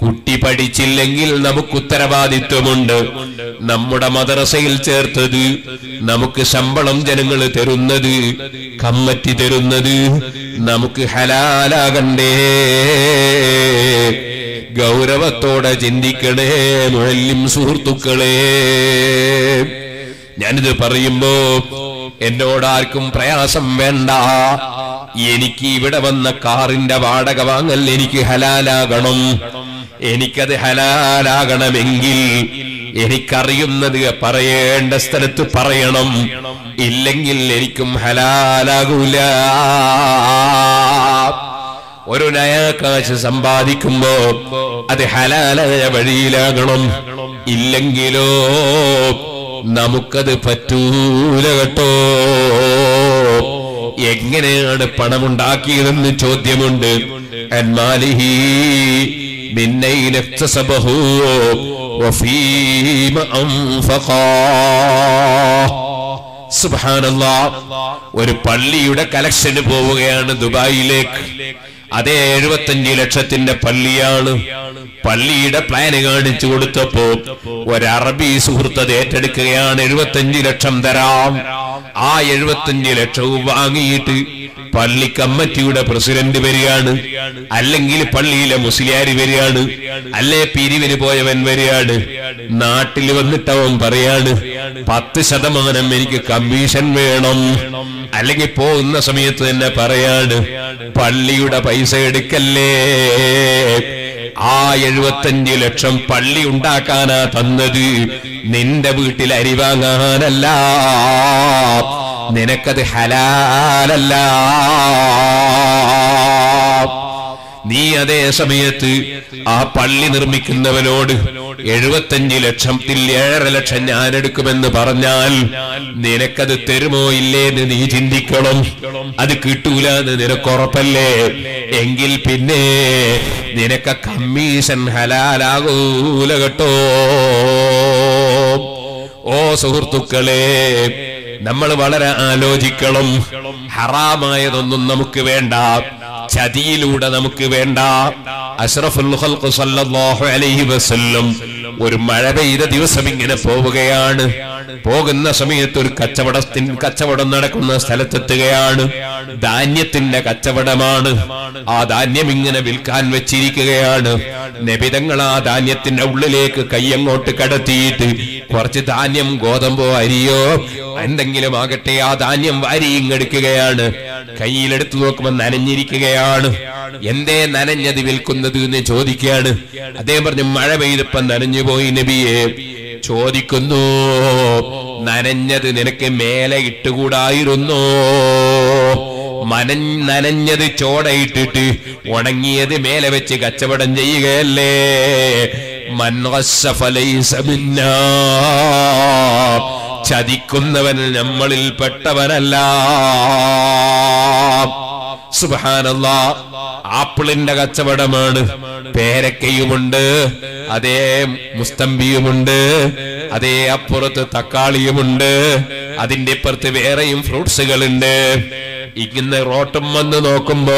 Speaker 1: കുട്ടി പഠിച്ചില്ലെങ്കിൽ നമുക്ക് ഉത്തരവാദിത്വമുണ്ട്. നമ്മുടെ മദ്രസയിൽ ചേർത്തത് നമുക്ക് ശമ്പളം ജനങ്ങൾ തരുന്നത് കമ്മറ്റി തരുന്നത് നമുക്ക് ഹലാലാകണ്ടേ. ഗൗരവത്തോടെ ചിന്തിക്കണേ മുഴല്യം സുഹൃത്തുക്കളെ. ഞാനിത് പറയുമ്പോ എന്നോടാർക്കും പ്രയാസം വേണ്ട. എനിക്ക് ഇവിടെ വന്ന കാറിന്റെ വാടക വാങ്ങൽ എനിക്ക് ഹലാലാകണം. എനിക്കത് ഹലാലാകണമെങ്കിൽ എനിക്കറിയുന്നത് പറയേണ്ട സ്ഥലത്ത് പറയണം. ഇല്ലെങ്കിൽ എനിക്കും ഹലാലാകൂല. ഒരു നയാകാശ് സമ്പാദിക്കുമ്പോ അത് ഹലാലായ വഴിയിലാകണം. ഇല്ലെങ്കിലോ നമുക്കത് പറ്റൂല കേട്ടോ. എങ്ങനെയാണ് പണമുണ്ടാക്കിയതെന്ന് ചോദ്യമുണ്ട്. അന്മാലിഹി ഒരു പള്ളിയുടെ കലക്ഷന് പോവുകയാണ് ദുബായിലേക്ക്. അതേ എഴുപത്തഞ്ച് ലക്ഷത്തിന്റെ പള്ളിയാണ്. പള്ളിയുടെ പ്ലാന് കാണിച്ചു കൊടുത്തപ്പോ ഒരു അറബി സുഹൃത്ത് ഏറ്റെടുക്കുകയാണ്. എഴുപത്തഞ്ച് ലക്ഷം തരാം. ആ എഴുപത്തഞ്ച് ലക്ഷവും വാങ്ങിയിട്ട് പള്ളി കമ്മിറ്റിയുടെ പ്രസിഡന്റ് വരികയാണ്. അല്ലെങ്കിൽ പള്ളിയിലെ മുസ്ലിയാരി വരികയാണ്. അല്ലെ പിരിവിന് പോയവൻ വരികയാണ്. നാട്ടിൽ വന്നിട്ടവൻ പറയാണ് പത്ത് ശതമാനം എനിക്ക് കമ്മീഷൻ വേണം. അല്ലെങ്കിൽ പോകുന്ന സമയത്ത് തന്നെ പറയാണ് പള്ളിയുടെ പൈസ എടുക്കല്ലേ? ആ എഴുപത്തഞ്ച് ലക്ഷം പള്ളി ഉണ്ടാക്കാനാ തന്നത്. നിന്റെ വീട്ടിൽ അരി വാങ്ങാനല്ല. നിനക്കത് ഹലാലല്ല. നീ അതേ സമയത്ത് ആ പള്ളി നിർമ്മിക്കുന്നവനോട് എഴുപത്തഞ്ച് ലക്ഷത്തിൽ ഏഴര ലക്ഷം ഞാൻ എടുക്കുമെന്ന് പറഞ്ഞാൽ നിനക്കത് തരുമോ ഇല്ലേ എന്ന് നീ ചിന്തിക്കണം. അത് കിട്ടൂല എന്ന് നിനക്ക് ഉറപ്പല്ലേ? എങ്കിൽ പിന്നെ നിനക്ക് കമ്മീഷൻ ഹലാലാകൂല കേട്ടോ. ഓ സുഹൃത്തുക്കളെ നമ്മൾ വളരെ ആലോചിക്കണം. ഹറാമായതൊന്നും നമുക്ക് വേണ്ട. ചതിയിലൂടെ നമുക്ക് വേണ്ട. അഷ്റഫുൽ ഒരു മഴ പെയ്ത ദിവസം ഇങ്ങനെ പോവുകയാണ്. പോകുന്ന സമയത്ത് ഒരു കച്ചവടത്തിൻ കച്ചവടം നടക്കുന്ന സ്ഥലത്തെത്തുകയാണ്. ധാന്യത്തിന്റെ കച്ചവടമാണ്. ആ ധാന്യം ഇങ്ങനെ വിൽക്കാൻ വെച്ചിരിക്കുകയാണ്. നബിതങ്ങൾ ആ ധാന്യത്തിന്റെ ഉള്ളിലേക്ക് കൈയങ്ങോട്ട് കടത്തിയിട്ട് കുറച്ച് ധാന്യം ഗോതമ്പോ അരിയോ എന്തെങ്കിലും ആകട്ടെ ആ ധാന്യം വാരി ഇങ്ങെടുക്കുകയാണ് കയ്യിലെടുത്തു നോക്കുമ്പോൾ നനഞ്ഞിരിക്കുകയാണ്. എന്തേ നനഞ്ഞത് വിൽക്കുന്നത് എന്ന് ചോദിക്കുകയാണ്. അദ്ദേഹം പറഞ്ഞു മഴ പെയ്തപ്പം നനഞ്ഞു പോയി നബിയെ ചോദിക്കുന്നു നനഞ്ഞത് നിനക്ക് മേലെ ഇട്ടുകൂടായിരുന്നു? മന നനഞ്ഞത് ചോടയിട്ടിട്ട് ഉണങ്ങിയത് മേലെ വെച്ച് കച്ചവടം ചെയ്യുകയല്ലേ. ചതിക്കുന്നവൻ നമ്മളിൽ പെട്ടവനല്ല സുബാനല്ലാ ആപ്പിളിന്റെ കച്ചവടമാണ്. പേരക്കയുമുണ്ട്. അതേ മുസ്തമ്പിയുമുണ്ട് അതേ അപ്പുറത്ത് തക്കാളിയുമുണ്ട്. അതിന്റെ ഇപ്പുറത്ത് വേറെയും ഫ്രൂട്ട്സുകളുണ്ട്. ഇങ്ങനെ റോട്ടം വന്ന് നോക്കുമ്പോ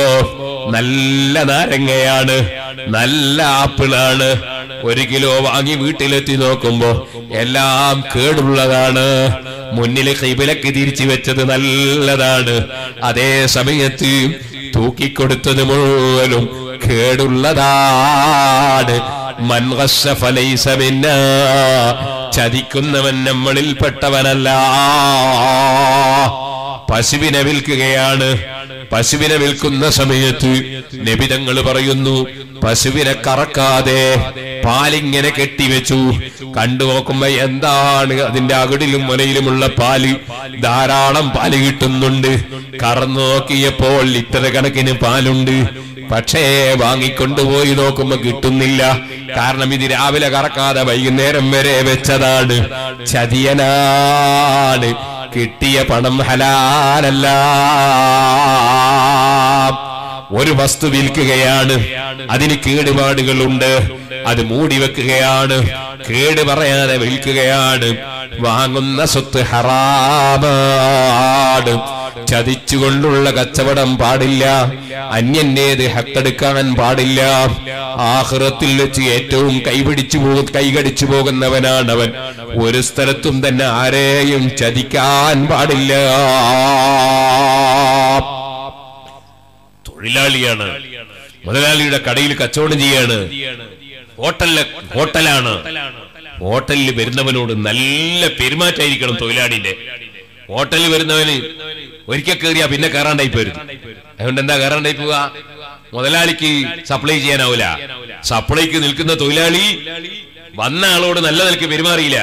Speaker 1: നല്ല നാരങ്ങയാണ്. നല്ല ആപ്പിളാണ്. ഒരു കിലോ വാങ്ങി വീട്ടിലെത്തി നോക്കുമ്പോ എല്ലാം കേടുള്ളതാണ്. മുന്നിൽ കൈബിലക്ക് തിരിച്ചു വെച്ചത് നല്ലതാണ്. അതേ സമയത്ത് തൂക്കിക്കൊടുത്തത് മുഴുവനും കേടുള്ളതാണ്. മൻ ഫലൈസ മിന്നാ. ചതിക്കുന്നവൻ നമ്മളിൽപ്പെട്ടവനല്ല. പശുവിനെ വിൽക്കുകയാണ്. പശുവിനെ വിൽക്കുന്ന സമയത്ത് നിബിതങ്ങൾ പറയുന്നു പശുവിനെ കറക്കാതെ പാലിങ്ങനെ കെട്ടിവെച്ചു. കണ്ടു നോക്കുമ്പോ എന്താണ് അതിന്റെ അകിടിലും മുലയിലുമുള്ള പാൽ? ധാരാളം പാൽ കിട്ടുന്നുണ്ട്. കറന്നു നോക്കിയപ്പോൾ ലിറ്റർ കണക്കിന് പാലുണ്ട്. പക്ഷേ വാങ്ങിക്കൊണ്ടുപോയി നോക്കുമ്പോ കിട്ടുന്നില്ല. കാരണം ഇത് രാവിലെ കറക്കാതെ വൈകുന്നേരം വരെ വെച്ചതാണ്. ചതിയനാണ്. കിട്ടിയ പണം ഹലാലല്ല. ഒരു വസ്തു വിൽക്കുകയാണ്. അതിന് കേടുപാടുകളുണ്ട്. അത് മൂടി വെക്കുകയാണ്. കേട് പറയാതെ വിൽക്കുകയാണ്. വാങ്ങുന്ന സ്വത്ത് ഹറാമാണ്. ചതിച്ചുകൊണ്ടുള്ള കച്ചവടം പാടില്ല. അന്യന്റേത് ഹത്തെടുക്കാൻ പാടില്ല. ആഹ്റത്തിൽ വെച്ച് ഏറ്റവും കൈപിടിച്ചു പോ കൈകടിച്ചു പോകുന്നവനാണവൻ. ഒരു സ്ഥലത്തും തന്നെ ആരെയും ചതിക്കാൻ പാടില്ല. തൊഴിലാളിയാണ്. മുതലാളിയുടെ കടയിൽ കച്ചവടം ചെയ്യാണ്. ഹോട്ടലിലെ ഹോട്ടലാണ്. ഹോട്ടലിൽ വരുന്നവനോട് നല്ല പെരുമാറ്റായിരിക്കണം തൊഴിലാളിന്റെ ഹോട്ടലിൽ വരുന്നവന് ഒരിക്കൽ കയറിയാ പിന്നെ കയറാണ്ടായി പോരും അതുകൊണ്ട് എന്താ കയറാണ്ടായി പോവുക? മുതലാളിക്ക് സപ്ലൈ ചെയ്യാനാവൂല. സപ്ലൈക്ക് നിൽക്കുന്ന തൊഴിലാളി വന്ന ആളോട് നല്ല നിലയ്ക്ക് പെരുമാറിയില്ല.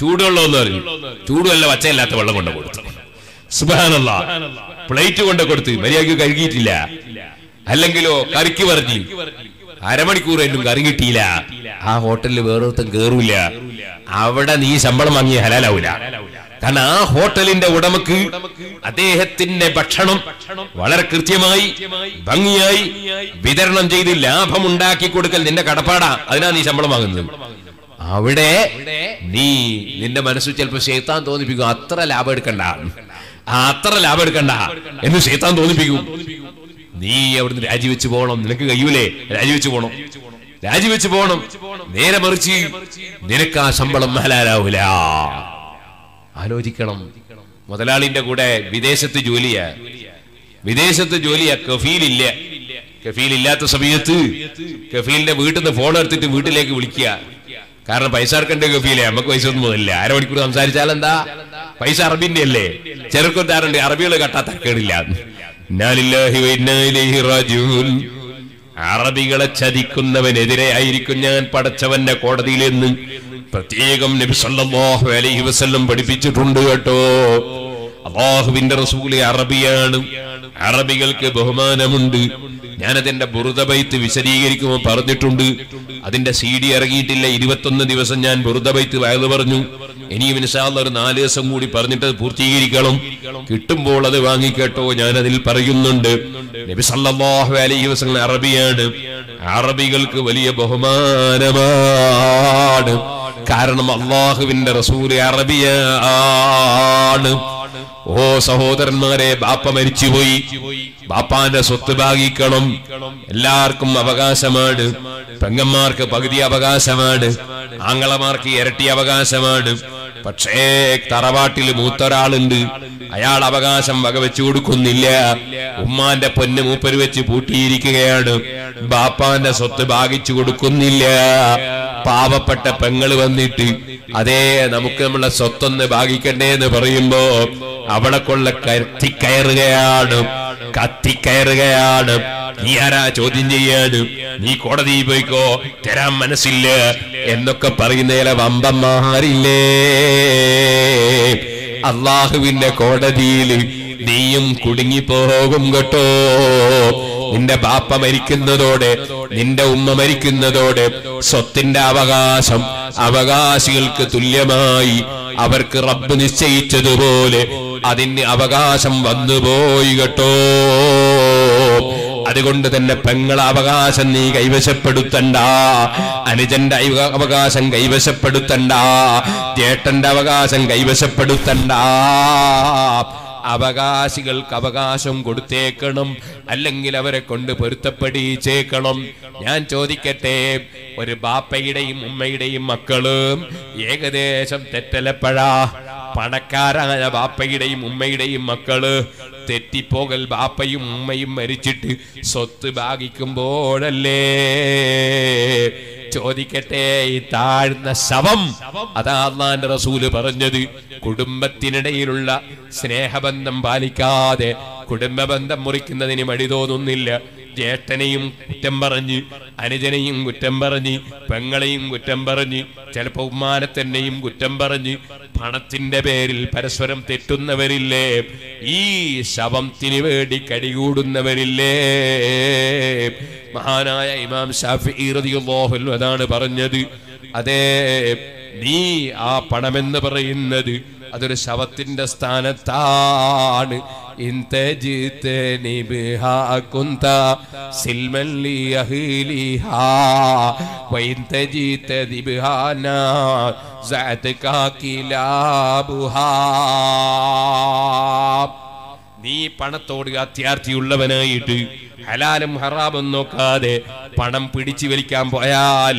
Speaker 1: ചൂടുവെള്ളം എന്ന് പറഞ്ഞു. ചൂടുവല്ല വച്ചയില്ലാത്ത വെള്ളം കൊണ്ട് കൊടുത്തു. സുബാനല്ല പ്ലേറ്റ് കൊണ്ട് കൊടുത്ത് മര്യാദയ്ക്ക് കഴുകിയിട്ടില്ല. അല്ലെങ്കിലോ കറിക്ക് പറഞ്ഞു അരമണിക്കൂർ എന്നും കറി കിട്ടിയില്ല. ആ ഹോട്ടലിൽ വേറൊരുത്തം കേറൂല. അവിടെ നീ ശമ്പളം വാങ്ങിയ ഹലാലാവൂല. കാരണം ആ ഹോട്ടലിന്റെ ഉടമക്ക് അദ്ദേഹത്തിന്റെ ഭക്ഷണം വളരെ കൃത്യമായി ഭംഗിയായി വിതരണം ചെയ്ത് ലാഭം ഉണ്ടാക്കി കൊടുക്കൽ നിന്റെ കടപ്പാടാ. അതിനാ നീ ശമ്പളം വാങ്ങുന്നത്. അവിടെ നീ നിന്റെ മനസ്സ് ചിലപ്പോ ശൈത്താൻ തോന്നിപ്പിക്കും അത്ര ലാഭം എടുക്കണ്ട. അത്ര ലാഭം എടുക്കണ്ട എന്ന് ശൈത്താൻ തോന്നിപ്പിക്കും. നീ അവിടുന്ന് രാജിവെച്ച് പോകണം. നിനക്ക് കഴിയൂലേ? രാജിവെച്ച് പോകണം. രാജിവെച്ച് പോകണം. നേരെ മറിച്ച് നിനക്ക് ആ ശമ്പളം ഹലാലാവൂല ആലോചിക്കണം. മുതലാളിന്റെ കൂടെ വിദേശത്ത് ജോലിയാ. വിദേശത്ത് ജോലിയാ. കഫീലില്ല. കഫീലില്ലാത്ത സമയത്ത് കഫീലിന്റെ വീട്ടിൽ നിന്ന് ഫോൺ എടുത്തിട്ട് വീട്ടിലേക്ക് വിളിക്കുക. കാരണം പൈസ ഇറക്കണ്ടേ കഫീലേ നമുക്ക് പൈസ ഒന്നും മുതലില്ല അരമണിക്കൂർ സംസാരിച്ചാൽ എന്താ പൈസ അറബിന്റെ അല്ലേ ചെറുക്കൊണ്ടാറുണ്ട് അറബികൾ കട്ടാ തക്കേടില്ല. അറബികളെ ചതിക്കുന്നവനെതിരെ ആയിരിക്കും ഞാൻ പടച്ചവന്റെ കോടതിയിൽ നിന്ന് പ്രത്യേകം നബി സല്ലല്ലാഹു അലൈഹി വസല്ലം പഠിപ്പിച്ചിട്ടുണ്ട് കേട്ടോ. അള്ളാഹുവിന്റെ റസൂലി അറബിയാണ്. അറബികൾക്ക് ബഹുമാനമുണ്ട്. ഞാനതിന്റെ ബുറുദബൈത്ത് വിശദീകരിക്കുമ്പോൾ പറഞ്ഞിട്ടുണ്ട്. അതിന്റെ സി ഡി ഇറങ്ങിയിട്ടില്ല. ഇരുപത്തൊന്ന് ദിവസം ഞാൻ ബുറുദബൈത്ത് വയത് പറഞ്ഞു. ഇനിയും ഇൻഷാല്ല ഒരു നാല് ദിവസം കൂടി പറഞ്ഞിട്ട് പൂർത്തീകരിക്കണം. കിട്ടുമ്പോൾ അത് വാങ്ങിക്കേട്ടോ ഞാൻ അതിൽ പറയുന്നുണ്ട്. നബി സല്ലല്ലാഹു അലൈഹി വസല്ലം അറബിയാണ്. അറബികൾക്ക് വലിയ ബഹുമാനമാണ്. കാരണം അള്ളാഹുവിന്റെ റസൂൽ അറബിയാണ്. ഓ സഹോദരന്മാരെ ബാപ്പ മരിച്ചുപോയി. ബാപ്പാന്റെ സ്വത്ത് ഭാഗിക്കണം. എല്ലാവർക്കും അവകാശമാണ്. പെങ്ങന്മാർക്ക് പകുതി അവകാശമാണ്. ആങ്ങളമാർക്ക് ഇരട്ടി അവകാശമാണ്. പക്ഷേ തറവാട്ടിൽ മൂത്തൊരാളുണ്ട്. അയാൾ അവകാശം വകവെച്ചു കൊടുക്കുന്നില്ല. ഉമ്മാന്റെ പൊന്ന് മൂപ്പര് വെച്ച് പൂട്ടിയിരിക്കുകയാണ്. ബാപ്പാന്റെ സ്വത്ത് ഭാഗിച്ചു കൊടുക്കുന്നില്ല. പാവപ്പെട്ട പെങ്ങൾ വന്നിട്ട് അതേ നമുക്ക് നമ്മളെ സ്വത്തൊന്ന് ഭാഗിക്കണ്ടേ എന്ന് പറയുമ്പോ അവളെ കൊള്ള കത്തിക്കയറുകയാണ് കത്തിക്കയറുകയാണ് നീ ആരാ ചോദ്യം ചെയ്യാണ്? നീ കോടതി പോയിക്കോ? തരാൻ മനസ്സില്ല എന്നൊക്കെ പറയുന്നതിലെ വമ്പന്മാരില്ലേ? അള്ളാഹുവിന്റെ കോടതിയിൽ നീയും കുടുങ്ങി പോകും കേട്ടോ. നിന്റെ ബാപ്പ മരിക്കുന്നതോടെ നിന്റെ ഉമ്മ മരിക്കുന്നതോടെ സ്വത്തിന്റെ അവകാശം അവകാശികൾക്ക് തുല്യമായി അവർക്ക് റബ്ബ് നിശ്ചയിച്ചതുപോലെ അതിന് അവകാശം വന്നുപോയി കേട്ടോ. അതുകൊണ്ട് തന്നെ പെങ്ങളെ അവകാശം നീ കൈവശപ്പെടുത്തണ്ട അനുജന്റെ അവകാശം കൈവശപ്പെടുത്തണ്ട ജേട്ടന്റെ അവകാശം കൈവശപ്പെടുത്തണ്ട. അവകാശികൾക്ക് അവകാശം കൊടുത്തേക്കണം. അല്ലെങ്കിൽ അവരെ കൊണ്ട് പൊരുത്തപ്പെടിച്ചേക്കണം ഞാൻ ചോദിക്കട്ടെ ഒരു ബാപ്പയുടെയും ഉമ്മയുടെയും മക്കളും ഏകദേശം തെറ്റലപ്പഴ. പണക്കാരായ ബാപ്പയുടെയും ഉമ്മയുടെയും മക്കൾ തെറ്റിപ്പോകൽ ബാപ്പയും ഉമ്മയും മരിച്ചിട്ട് സ്വത്ത് ഭാഗിക്കുമ്പോഴല്ലേ? ചോദിക്കട്ടെ ഈ താഴ്ന്ന ശവം അതാ റസൂൽ പറഞ്ഞത്. കുടുംബത്തിനിടയിലുള്ള സ്നേഹബന്ധം പാലിക്കാതെ കുടുംബബന്ധം മുറിക്കുന്നതിന് മടി തോന്നുന്നില്ല. ജ്യേഷ്ഠനെയും കുറ്റം പറഞ്ഞ് അനുജനെയും കുറ്റം പറഞ്ഞ് പെങ്ങളെയും കുറ്റം പറഞ്ഞ് ചിലപ്പോ ഉമ്മാനത്തന്നെയും കുറ്റം പറഞ്ഞ് പണത്തിന്റെ പേരിൽ പരസ്പരം തെറ്റുന്നവരില്ലേ? ഈ ശവത്തിന് വേണ്ടി കടികൂടുന്നവരില്ലേ? മഹാനായ ഇമാം ഷാഫി അൻഹു അതാണ് പറഞ്ഞത്. അതേ നീ ആ പണമെന്ന് പറയുന്നത് അതൊരു ശവത്തിന്റെ സ്ഥാനത്താണ്. ഇൻ كنت سلما لأهلها ലിയഹ്ലിഹാ വഇൻ بها നാസഅതക كلابها നീ പണത്തോട് അത്യാർത്ഥിയുള്ളവനായിട്ട് ഹലാലും ഹറാബും നോക്കാതെ പണം പിടിച്ചു വലിക്കാൻ പോയാൽ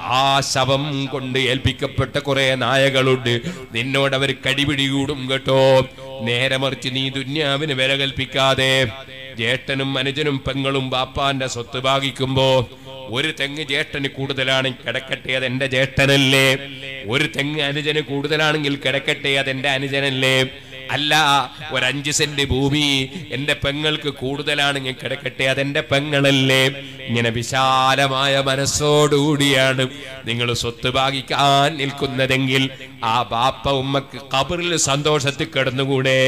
Speaker 1: ആ ശവം കൊണ്ട് ഏൽപ്പിക്കപ്പെട്ട കുറെ നായകളുണ്ട്. നിന്നോട് അവർ കടിപിടികൂടും കേട്ടോ. നേരെ മറിച്ച് നീ ദുന്യാവിന് വില കൽപ്പിക്കാതെ ജേട്ടനും അനുജനും പെങ്ങളും ബാപ്പാന്റെ സ്വത്ത് ഭാഗിക്കുമ്പോ ഒരു തെങ്ങ് ജേട്ടന് കൂടുതലാണെങ്കിൽ കിടക്കട്ടെ അത് എന്റെ ജേട്ടനല്ലേ? ഒരു തെങ്ങ് അനുജന് കൂടുതലാണെങ്കിൽ കിടക്കട്ടെ അത് എന്റെ അനുജനല്ലേ? അല്ല ഒരു അഞ്ച് സെന്റ് ഭൂമി എന്റെ പെങ്ങൾക്ക് കൂടുതലാണെങ്കിൽ കിടക്കട്ടെ അതെന്റെ പെങ്ങളല്ലേ? ഇങ്ങനെ വിശാലമായ മനസ്സോടുകൂടിയാണ് നിങ്ങൾ സ്വത്ത് ഭാഗിക്കാൻ നിൽക്കുന്നതെങ്കിൽ ആ ബാപ്പ ഉമ്മക്ക് കബറിൽ സന്തോഷത്തിൽ കിടന്നുകൂടെ?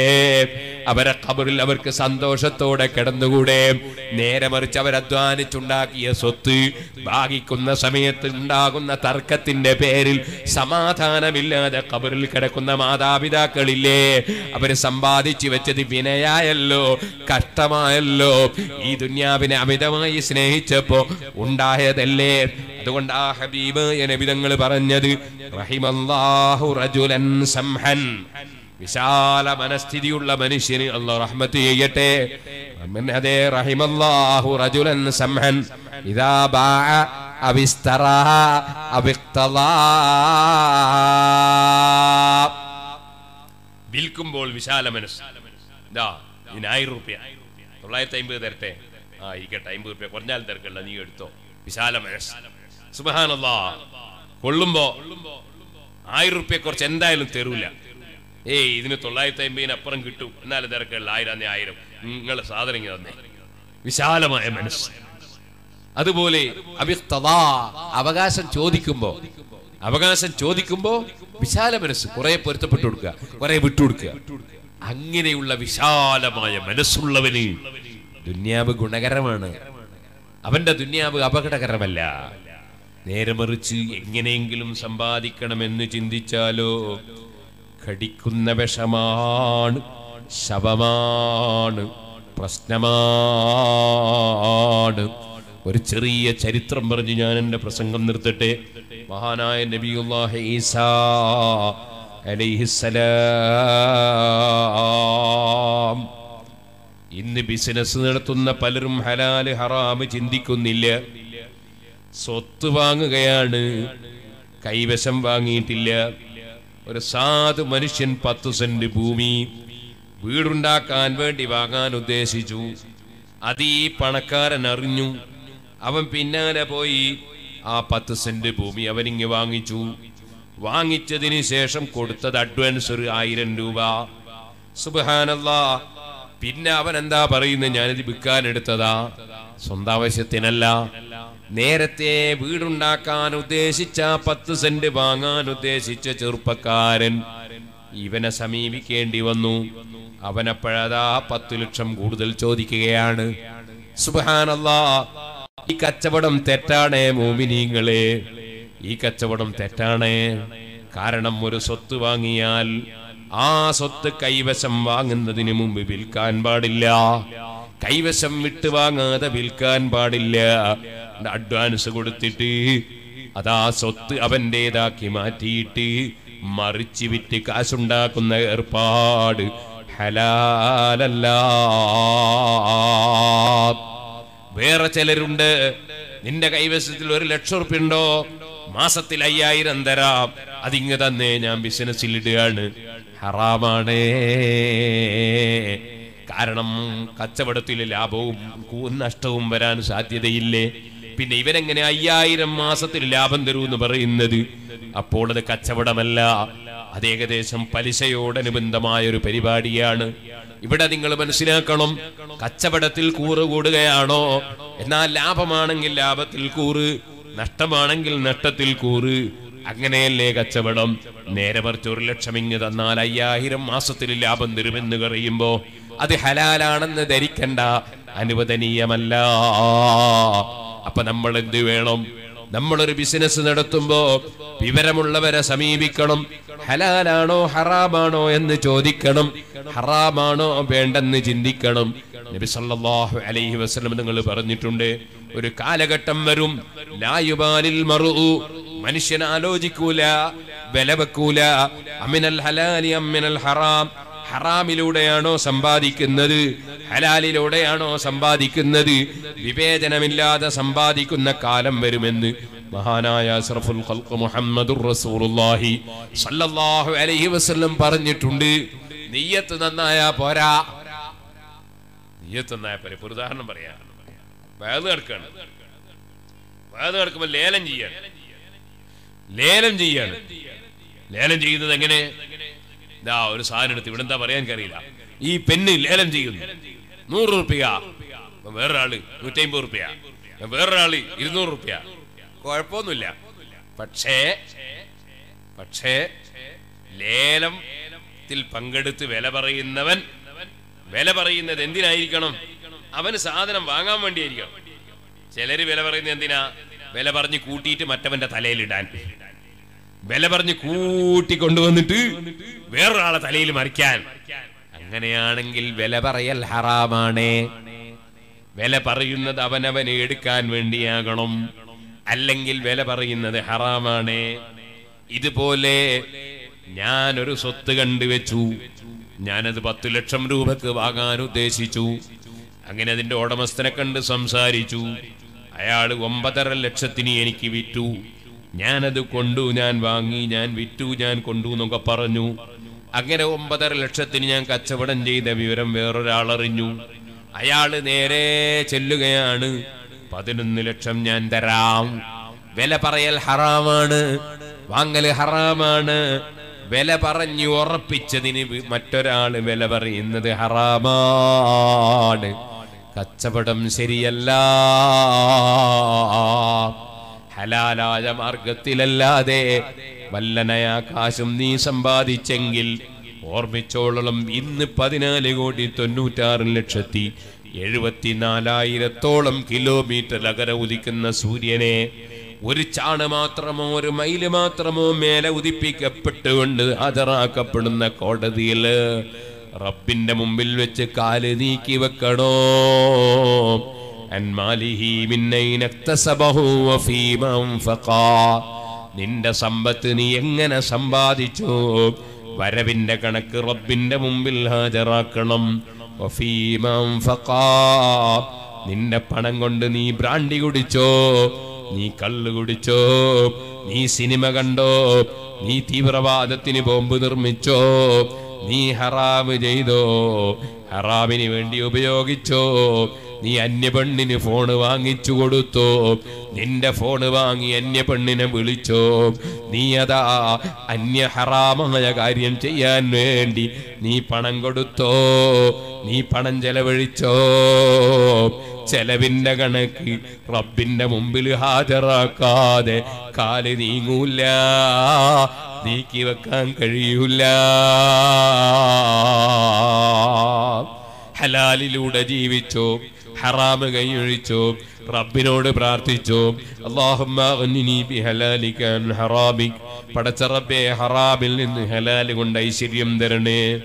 Speaker 1: അവരെ കബറിൽ അവർക്ക് സന്തോഷത്തോടെ കിടന്നുകൂടെ? നേരെ മറിച്ച് അവരധ്വാനിച്ചുണ്ടാക്കിയ സ്വത്ത് ഭാഗിക്കുന്ന സമയത്ത് ഉണ്ടാകുന്ന തർക്കത്തിന്റെ പേരിൽ സമാധാനമില്ലാതെ കബറിൽ കിടക്കുന്ന മാതാപിതാക്കളില്ലേ? അവർ സമ്പാദിച്ചു വെച്ചത് വിനയായല്ലോ കഷ്ടമായല്ലോ ഈ ദുന്യാവിനെ അമിതമായി സ്നേഹിച്ചപ്പോ ഉണ്ടായതല്ലേ? അതുകൊണ്ട് ആ ഹബീബ് നബിതങ്ങൾ പറഞ്ഞത് റജുലൻ സംഹൻ. വിശാല മനസ്ഥിതിയുള്ള മനുഷ്യന് അള്ളാഹു റഹ്മത്ത് ചെയ്യട്ടെ. അതെ റഹിമല്ലാഹു റജുലൻ സംഹൻ. ഇതാ ബാ അവിസ്തറ അവിക്തലാ. വിൽക്കുമ്പോൾ വിശാല മനസ്സ്. ഇതാ ഇതിന് ആയിരം റുപ്യ തൊള്ളായിരത്തി അമ്പത് തരട്ടെ. ആ അമ്പത് റുപ്യ കുറഞ്ഞാൽ തിരക്കല്ല നീ എടുത്തോ. വിശാല സുബഹാനല്ലാ. കൊള്ളുമ്പോ ആയിരം റുപ്യ കുറച്ച് എന്തായാലും തരൂല. ഏയ് ഇതിന് തൊള്ളായിരത്തി അമ്പതിന് അപ്പുറം കിട്ടും. എന്നാലും തിരക്കല്ല ആയിരം ആയിരം. നിങ്ങളെ സാധനം ഇങ്ങ് തന്നെ. വിശാലമായ മനസ്സ്. അതുപോലെ അവകാശം ചോദിക്കുമ്പോ അവകാശം ചോദിക്കുമ്പോ വിശാല മനസ്സ് കുറെ പൊരുത്തപ്പെട്ടു കൊടുക്കുക കുറെ വിട്ടുകൊടുക്കുക അങ്ങനെയുള്ള വിശാലമായ മനസ്സുള്ളവന് ദുന്യാവ് ഗുണകരമാണ്. അവന്റെ ദുന്യാവ് അപകടകരമല്ല. നേരെ മറിച്ച് എങ്ങനെയെങ്കിലും സമ്പാദിക്കണമെന്ന് ചിന്തിച്ചാലോ കടിക്കുന്ന വിഷമാണ് ശവമാണ് പ്രശ്നമാണ്. ഒരു ചെറിയ ചരിത്രം പറഞ്ഞ് ഞാൻ എന്റെ പ്രസംഗം നിർത്തട്ടെ. മഹാനായ നബിയുല്ലാഹി ഈസാ അലൈഹിസ്സലാം. ഇന്ന് ബിസിനസ് നടത്തുന്ന പലരും ഹലാൽ ഹറാമ് ചിന്തിക്കുന്നില്ല. സ്വത്ത് വാങ്ങുകയാണ് കൈവശം വാങ്ങിയിട്ടില്ല. ഒരു സാധു മനുഷ്യൻ പത്ത് സെന്റ് ഭൂമി വീടുണ്ടാക്കാൻ വേണ്ടി വാങ്ങാൻ ഉദ്ദേശിച്ചു. അത് ഈ പണക്കാരൻ അറിഞ്ഞു. അവൻ പിന്നാലെ പോയി ആ പത്ത് സെന്റ് ഭൂമി അവനിങ്ങ് വാങ്ങിച്ചു. വാങ്ങിച്ചതിന് ശേഷം കൊടുത്തത് അഡ്വാൻസ് ഒരു ആയിരം രൂപ. സുബാനല്ലാ പിന്നെ അവൻ എന്താ പറയുന്നത് ഞാനിത് വിൽക്കാൻ എടുത്തതാ. സ്വന്തം ആവശ്യത്തിനല്ല നേരത്തെ വീടുണ്ടാക്കാൻ ഉദ്ദേശിച്ച പത്ത് സെന്റ് വാങ്ങാൻ ഉദ്ദേശിച്ച ചെറുപ്പക്കാരൻ ഇവനെ സമീപിക്കേണ്ടി വന്നു. അവനപ്പോഴതാ പത്ത് ലക്ഷം കൂടുതൽ ചോദിക്കുകയാണ്. സുബാനല്ലാ ഈ കച്ചവടം തെറ്റാണേ മോമിനീങ്ങളെ. ഈ കച്ചവടം തെറ്റാണേ. കാരണം ഒരു സ്വത്ത് വാങ്ങിയാൽ ആ സ്വത്ത് കൈവശം വാങ്ങുന്നതിന് മുമ്പ് വിൽക്കാൻ പാടില്ല. കൈവശം വിട്ട് വാങ്ങാതെ വിൽക്കാൻ പാടില്ല. അഡ്വാൻസ് കൊടുത്തിട്ട് അതാ സ്വത്ത് അവന്റേതാക്കി മാറ്റിയിട്ട് മറിച്ച് വിറ്റ് കാശുണ്ടാക്കുന്ന ഏർപ്പാട് ഹലാലല്ല. വേറെ ചിലരുണ്ട്. നിന്റെ കൈവശത്തിൽ ഒരു ലക്ഷം ഉറുപ്പ്യ ഉണ്ടോ? മാസത്തിൽ അയ്യായിരം തരാം. അതിങ്ങ് തന്നെ ഞാൻ ബിസിനസ്സിൽ ഇടുകയാണ്. ഹറാമാണേ. കാരണം കച്ചവടത്തിൽ ലാഭവും നഷ്ടവും വരാൻ സാധ്യതയില്ലേ? പിന്നെ ഇവരെങ്ങനെ അയ്യായിരം മാസത്തിൽ ലാഭം തരൂ എന്ന് പറയുന്നത്? അപ്പോൾ അത് കച്ചവടമല്ല. അത് ഏകദേശം പലിശയോടനുബന്ധമായ ഒരു പരിപാടിയാണ്. ഇവിടെ നിങ്ങൾ മനസ്സിലാക്കണം കച്ചവടത്തിൽ കൂറ് കൂടുകയാണോ? എന്നാൽ ലാഭമാണെങ്കിൽ ലാഭത്തിൽ കൂറ് നഷ്ടമാണെങ്കിൽ നഷ്ടത്തിൽ കൂറ്. അങ്ങനെയല്ലേ കച്ചവടം? നേരെ മറിച്ച് ഒരു ലക്ഷം ഇങ്ങ് തന്നാൽ അയ്യായിരം മാസത്തിൽ ലാഭം തരുമെന്ന് പറയുമ്പോ അത് ഹലാലാണെന്ന് ധരിക്കണ്ട. അനുവദനീയമല്ല. അപ്പൊ നമ്മൾ എന്ത് വേണം? നമ്മളൊരു ബിസിനസ് നടത്തുമ്പോ വിവരമുള്ളവരെ സമീപിക്കണം. ഹലാലാണോ ഹറാമാണോ എന്ന് ചോദിക്കണം. ഹറാമാണോ വേണ്ടെന്ന് ചിന്തിക്കണം. നബി സല്ലല്ലാഹു അലൈഹി വസല്ലം നിങ്ങൾ പറഞ്ഞിട്ടുണ്ട് ഒരു കാലഘട്ടം വരും. ലായുബാലിൽ മറു മനുഷ്യൻ ആലോചിക്കൂല. വില വെക്കൂല അമിനൽ ഹലാലി അമിനൽ ഹറാം. ഹറാമിലൂടെയാണോ സമ്പാദിക്കുന്നത്? ഹലാലിലൂടെയാണോ സമ്പാദിക്കുന്നത്? വിവേചനമില്ലാതെ സമ്പാദിക്കുന്ന കാലം വരുമെന്ന് മഹാനായ അസ്റഫുൽ ഖൽഖ് മുഹമ്മദുർ റസൂലുള്ളാഹി സല്ലല്ലാഹു അലൈഹി വസല്ലം പറഞ്ഞിട്ടുണ്ട്. നിയ്യത്ത് നന്നായാ പോരാ. നിയ്യത്ത് നന്നായ പോരാ. ഒരു ഉദാഹരണം പറയാ. വേദ കിടക്കാണ് വേദ കിടക്കുമ്പോ ലേലം ചെയ്യാണ് ലേലം ചെയ്യാണ് ലേലം ചെയ്യുന്നത് എങ്ങനെ? ഇതാ ഒരു സാധനം എടുത്ത് ഇവിടെ എന്താ പറയാൻ അറിയില്ല ഈ പെണ്ണ് ലേലം ചെയ്യുന്നു. നൂറ് റുപ്യ. വേറൊരാൾ നൂറ്റമ്പത് റുപ്യ. വേറൊരാൾ ഇരുന്നൂറ് റുപ്യ. കുഴപ്പമൊന്നുമില്ല. പക്ഷേ പക്ഷേ ലേലത്തിൽ പങ്കെടുത്ത് വില പറയുന്നവൻ വില പറയുന്നത് എന്തിനായിരിക്കണം? അവന് സാധനം വാങ്ങാൻ വേണ്ടിയായിരിക്കണം. ചിലര് വില പറയുന്നത് എന്തിനാ? വില പറഞ്ഞ് കൂട്ടിയിട്ട് മറ്റവന്റെ തലയിലിടാൻ വില പറഞ്ഞ് കൂട്ടി കൊണ്ടുവന്നിട്ട് വേറൊരാളെ തലയിൽ മറിക്കാൻ. അങ്ങനെയാണെങ്കിൽ വില പറയൽ ഹറാമാണേ. വില പറയുന്നത് അവനവന് എടുക്കാൻ വേണ്ടിയാകണം. അല്ലെങ്കിൽ വില പറയുന്നത് ഹറാമാണ്. ഇതുപോലെ ഞാൻ ഒരു സ്വത്ത് കണ്ടുവച്ചു. ഞാനത് പത്തു ലക്ഷം രൂപക്ക് വാങ്ങാൻ ഉദ്ദേശിച്ചു. അങ്ങനെ അതിന്റെ ഉടമസ്ഥനെ കണ്ട് സംസാരിച്ചു. അയാൾ ഒമ്പതര ലക്ഷത്തിന് എനിക്ക് വിറ്റു. ഞാനത് കൊണ്ടു ഞാൻ വാങ്ങി ഞാൻ വിറ്റു ഞാൻ കൊണ്ടു എന്നൊക്കെ പറഞ്ഞു. അങ്ങനെ ഒമ്പതര ലക്ഷത്തിന് ഞാൻ കച്ചവടം ചെയ്ത വിവരം വേറൊരാൾ അറിഞ്ഞു അയാൾ നേരെ ചെല്ലുകയാണ്. പതിനൊന്ന് ലക്ഷം ഞാൻ തരാം. വില പറയൽ ഹറാമാണ്. വാങ്ങൽ ഹറാമാണ്. വില പറഞ്ഞു ഉറപ്പിച്ചതിന് മറ്റൊരാൾ വില പറയുന്നത് ഹറാമാണ്. കച്ചവടം ശരിയല്ല. ഹലാലായ മാർഗത്തിലല്ലാതെ വല്ലനയാകാശം നീ സമ്പാദിച്ചെങ്കിൽ ഓർമ്മിച്ചോളണം ഇന്ന് പതിനാല് കോടി തൊണ്ണൂറ്റാറ് ലക്ഷത്തി എഴുപത്തിനാലായിരത്തോളം കിലോമീറ്റർ അകര ഉദിക്കുന്ന സൂര്യനെ ഒരു ചാണ് മാത്രമോ ഒരു മൈൽ മാത്രമോ മേലെ ഉദിപ്പിക്കപ്പെട്ടുകൊണ്ട് ഹാജരാക്കപ്പെടുന്ന കോടതിയിൽ റബ്ബിന്റെ മുമ്പിൽ വെച്ച് കാൽ നീക്കി വെക്കണോ? നിന്റെ സമ്പത്ത് നീ എങ്ങനെ സമ്പാദിച്ചു? വരവിന്റെ കണക്ക് റബ്ബിന്റെ മുമ്പിൽ ഹാജരാക്കണം. നിന്റെ പണം കൊണ്ട് നീ ബ്രാണ്ടി കുടിച്ചോ? നീ കള്ള് കുടിച്ചോ? നീ സിനിമ കണ്ടോ? നീ തീവ്രവാദത്തിന് ബോംബ് നിർമ്മിച്ചോ? നീ ഹറാമ് ചെയ്തോ? ഹറാമിന് വേണ്ടി ഉപയോഗിച്ചോ? നീ അന്യ പെണ്ണിന് ഫോണ് വാങ്ങിച്ചു കൊടുത്തോ. നിന്റെ ഫോണ് വാങ്ങി അന്യ പെണ്ണിനെ വിളിച്ചോ. നീ അതാ അന്യ ഹറാമായ കാര്യം ചെയ്യാൻ വേണ്ടി നീ പണം കൊടുത്തോ. നീ പണം ചെലവഴിച്ചോ. ചെലവിന്റെ കണക്ക് റബ്ബിന്റെ മുമ്പിൽ ഹാജരാക്കാതെ കാൽ നീങ്ങൂല. നീക്കി വെക്കാൻ കഴിയൂല. ഹലാലിലൂടെ ജീവിച്ചോ. ഹറാമ് കൈയൊഴിച്ചു. റബ്ബിനോട് പ്രാർത്ഥിച്ചു. ഹറാബിക് പടച്ച റബ്ബേ ഹറാബിൽ നിന്ന് ഹലാൽ കൊണ്ട് ഐശ്വര്യം തരണേ.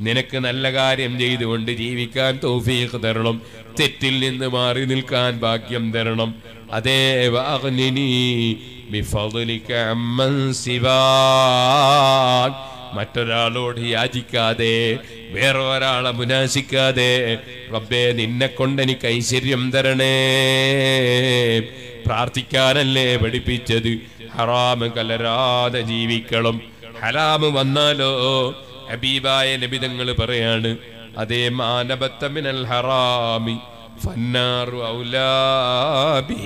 Speaker 1: നിനക്ക് നല്ല കാര്യം ചെയ്തുകൊണ്ട് ജീവിക്കാൻ തൗഫീഖ് തരണം. തെറ്റിൽ നിന്ന് മാറി നിൽക്കാൻ ഭാഗ്യം തരണം. അതേ വാഗ്നിനി ബിഫദ്ലിക അമ്മൻ സിവാക് മറ്റൊരാളോട് യാചിക്കാതെ വേറെ ഒരാളെ മുനാശിക്കാതെ റബ്ബേ നിന്നെ കൊണ്ട് എനിക്ക് ഐശ്വര്യം തരണേ. പ്രാർത്ഥിക്കാനല്ലേ പഠിപ്പിച്ചത്? ഹറാമ് കലരാതെ ജീവിക്കണം. ഹറാമ് വന്നാലോ? ഹബീബായ നബിതങ്ങൾ പറയാണ് അതേ മാനബത്തമിനൽ ഹറാമി ഫന്നാറു ഔലാബി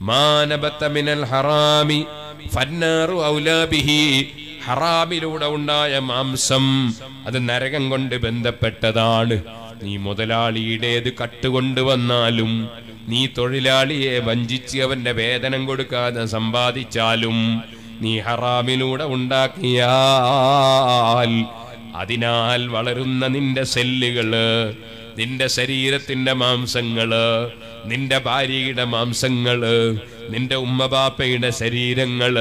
Speaker 1: മാനബത്തമിനൽ ഹറാമി ഫന്നാറു ഔലാബിഹി ഹറാമിലൂടെ ഉണ്ടായ മാംസം അത് നരകം കൊണ്ട് ബന്ധപ്പെട്ടതാണ്. നീ മുതലാളിയുടേത് കട്ടുകൊണ്ടുവന്നാലും നീ തൊഴിലാളിയെ വഞ്ചിച്ച് അവന്റെ വേതനം കൊടുക്കാതെ സമ്പാദിച്ചാലും നീ ഹറാമിലൂടെ ഉണ്ടാക്കിയാൽ അതിനാൽ വളരുന്ന നിന്റെ സെല്ലുകൾ നിന്റെ ശരീരത്തിന്റെ മാംസങ്ങൾ നിന്റെ ഭാര്യയുടെ മാംസങ്ങൾ നിന്റെ ഉമ്മബാപ്പയുടെ ശരീരങ്ങൾ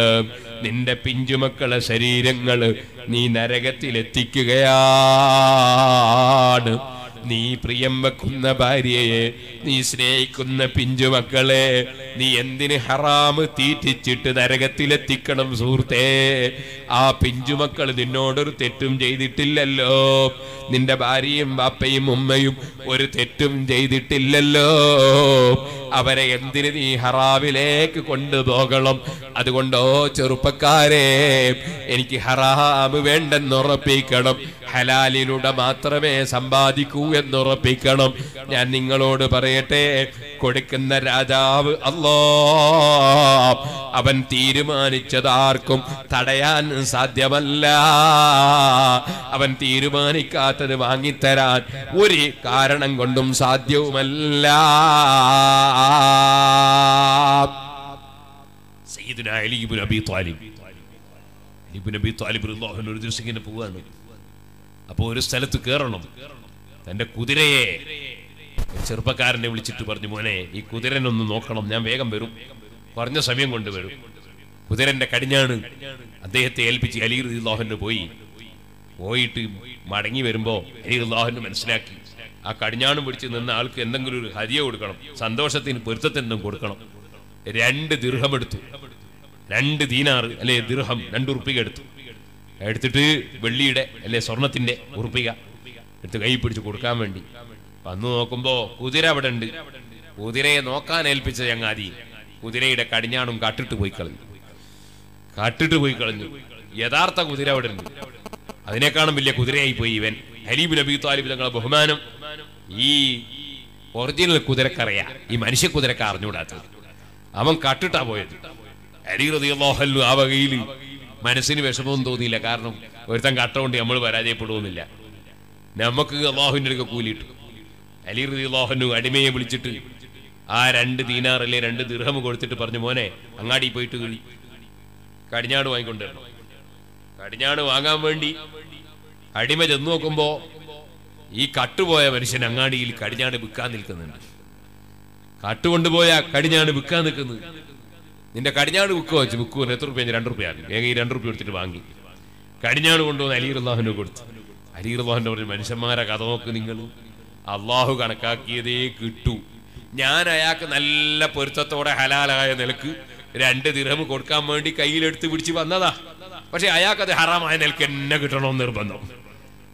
Speaker 1: നിന്റെ പിഞ്ചുമക്കളെ ശരീരങ്ങൾ നീ നരകത്തിലെത്തിക്കുകയാണ്. നീ പ്രിയം വെക്കുന്ന ഭാര്യയെ നീ സ്നേഹിക്കുന്ന പിഞ്ചുമക്കളെ നീ എന്തിന് ഹറാമ് തീറ്റിച്ചിട്ട് നരകത്തിലെത്തിക്കണം സുഹൃത്തേ? ആ പിഞ്ചുമക്കൾ നിന്നോടൊരു തെറ്റും ചെയ്തിട്ടില്ലല്ലോ. നിന്റെ ഭാര്യയും ബാപ്പയും ഉമ്മയും ഒരു തെറ്റും ചെയ്തിട്ടില്ലല്ലോ. അവരെ എന്തിന് നീ ഹറാവിലേക്ക് കൊണ്ടുപോകണം? അതുകൊണ്ടോ ചെറുപ്പക്കാരെ എനിക്ക് ഹറാമ് വേണ്ടെന്നുറപ്പിക്കണം. ഹലാലിലൂടെ മാത്രമേ സമ്പാദിക്കൂ എന്നുറപ്പിക്കണം. ഞാൻ നിങ്ങളോട് പറയട്ടെ? കൊടുക്കുന്ന രാജാവ് അല്ലോ അവൻ തീരുമാനിച്ചതാർക്കും തടയാൻ സാധ്യമല്ല. അവൻ തീരുമാനിക്കാത്തത് വാങ്ങിത്തരാൻ ഒരു കാരണം കൊണ്ടും സാധ്യവുമല്ല. ഒരു പോവാണ്. അപ്പൊ ഒരു സ്ഥലത്ത് കേറണം. തന്റെ കുതിരയെ ചെറുപ്പക്കാരനെ വിളിച്ചിട്ട് പറഞ്ഞു മോനെ ഈ കുതിരനൊന്ന് നോക്കണം ഞാൻ വേഗം വരും. പറഞ്ഞ സമയം കൊണ്ട് വരും. കുതിരന്റെ കടിഞ്ഞാണ് അദ്ദേഹത്തെ ഏൽപ്പിച്ച് അലി റളിയല്ലാഹു പോയി. പോയിട്ട് മടങ്ങി വരുമ്പോ അലി റളിയല്ലാഹു മനസ്സിലാക്കി ആ കടിഞ്ഞാണ് പിടിച്ച് നിന്ന ആൾക്ക് എന്തെങ്കിലും ഒരു ഹരിയ കൊടുക്കണം സന്തോഷത്തിന് പൊരുത്തത്തിനും കൊടുക്കണം. രണ്ട് ദീർഘം എടുത്തു. രണ്ട് ദീനാറ് അല്ലെ ദീർഘം രണ്ട് ഉറുപ്പിക എടുത്തു. എടുത്തിട്ട് വെള്ളിയുടെ അല്ലെ സ്വർണത്തിന്റെ ഉറുപ്പിക എടുത്ത് കൈ പിടിച്ച് കൊടുക്കാൻ വേണ്ടി വന്നു നോക്കുമ്പോ കുതിര അവിടെ ഉണ്ട്. കുതിരയെ നോക്കാൻ ഏൽപ്പിച്ച ചങ്ങാതി കുതിരയുടെ കടിഞ്ഞാണും കാട്ടിട്ട് പോയി കളഞ്ഞു. കാട്ടിട്ട് പോയി കളഞ്ഞു. യഥാർത്ഥ കുതിര അവിടെ ഉണ്ട്. അതിനേക്കാളും വലിയ കുതിരയായി പോയി ഇവൻ. ഹലീബ് നബി താലിബ് തങ്ങളെ ബഹുമാനം. ഈ ഒറിജിനൽ കുതിരക്കറിയാ. ഈ മനുഷ്യ കുതിരക്ക അറിഞ്ഞുകൂടാത്തത്. അവൻ കാട്ടിട്ടാ പോയത്. റതിയല്ലാഹല്ലു ആ വകയിൽ മനസ്സിന് വിഷമവും തോന്നിയില്ല. കാരണം ഒരുത്തൻ കട്ട കൊണ്ട് നമ്മൾ പരാജയപ്പെടുമെന്നില്ല നമുക്ക് അള്ളാഹുവിന്റെ അടുക്ക കൂലിയിട്ടു. അലി റതിയല്ലാഹന്നു അടിമയെ വിളിച്ചിട്ട് ആ രണ്ട് ദീനാറല്ലേ രണ്ട് ദിർഹം കൊടുത്തിട്ട് പറഞ്ഞു മോനെ അങ്ങാടി പോയിട്ട് കിളി. കടിഞ്ഞാട് വാങ്ങിക്കൊണ്ടു കടിഞ്ഞാട് വാങ്ങാൻ വേണ്ടി അടിമ ചെന്ന് നോക്കുമ്പോ ഈ കട്ടുപോയ മനുഷ്യൻ അങ്ങാടിയിൽ കടിഞ്ഞാട് വിൽക്കാൻ നിൽക്കുന്നുണ്ട്. കട്ടുകൊണ്ടുപോയ കടിഞ്ഞാട് വിൽക്കാൻ നിൽക്കുന്നത് നിന്റെ കടിഞ്ഞാട് വിൽക്കുക വെച്ച് വിൽക്കുവന് എത്ര റുപ്യ? രണ്ട് റുപ്യ. ഈ രണ്ട് റുപ്യ കൊടുത്തിട്ട് വാങ്ങി. കടിഞ്ഞാട് കൊണ്ടുവന്ന് അലീറുല്ലാഹിന് കൊടുത്തു. അലീറുല്ലാഹിന്റെ പറഞ്ഞു മനുഷ്യന്മാരെ കഥ നോക്ക് നിങ്ങൾ അള്ളാഹു കണക്കാക്കിയതേ കിട്ടൂ. ഞാൻ അയാൾക്ക് നല്ല പൊരുത്തത്തോടെ ഹലാലായ നിലയ്ക്ക് രണ്ട് ദിർഹം കൊടുക്കാൻ വേണ്ടി കയ്യിലെടുത്ത് പിടിച്ച് വന്നതാ. പക്ഷെ അയാൾക്ക് അത് ഹറാമായ നിലയ്ക്ക് എന്നെ കിട്ടണമെന്ന് നിർബന്ധം.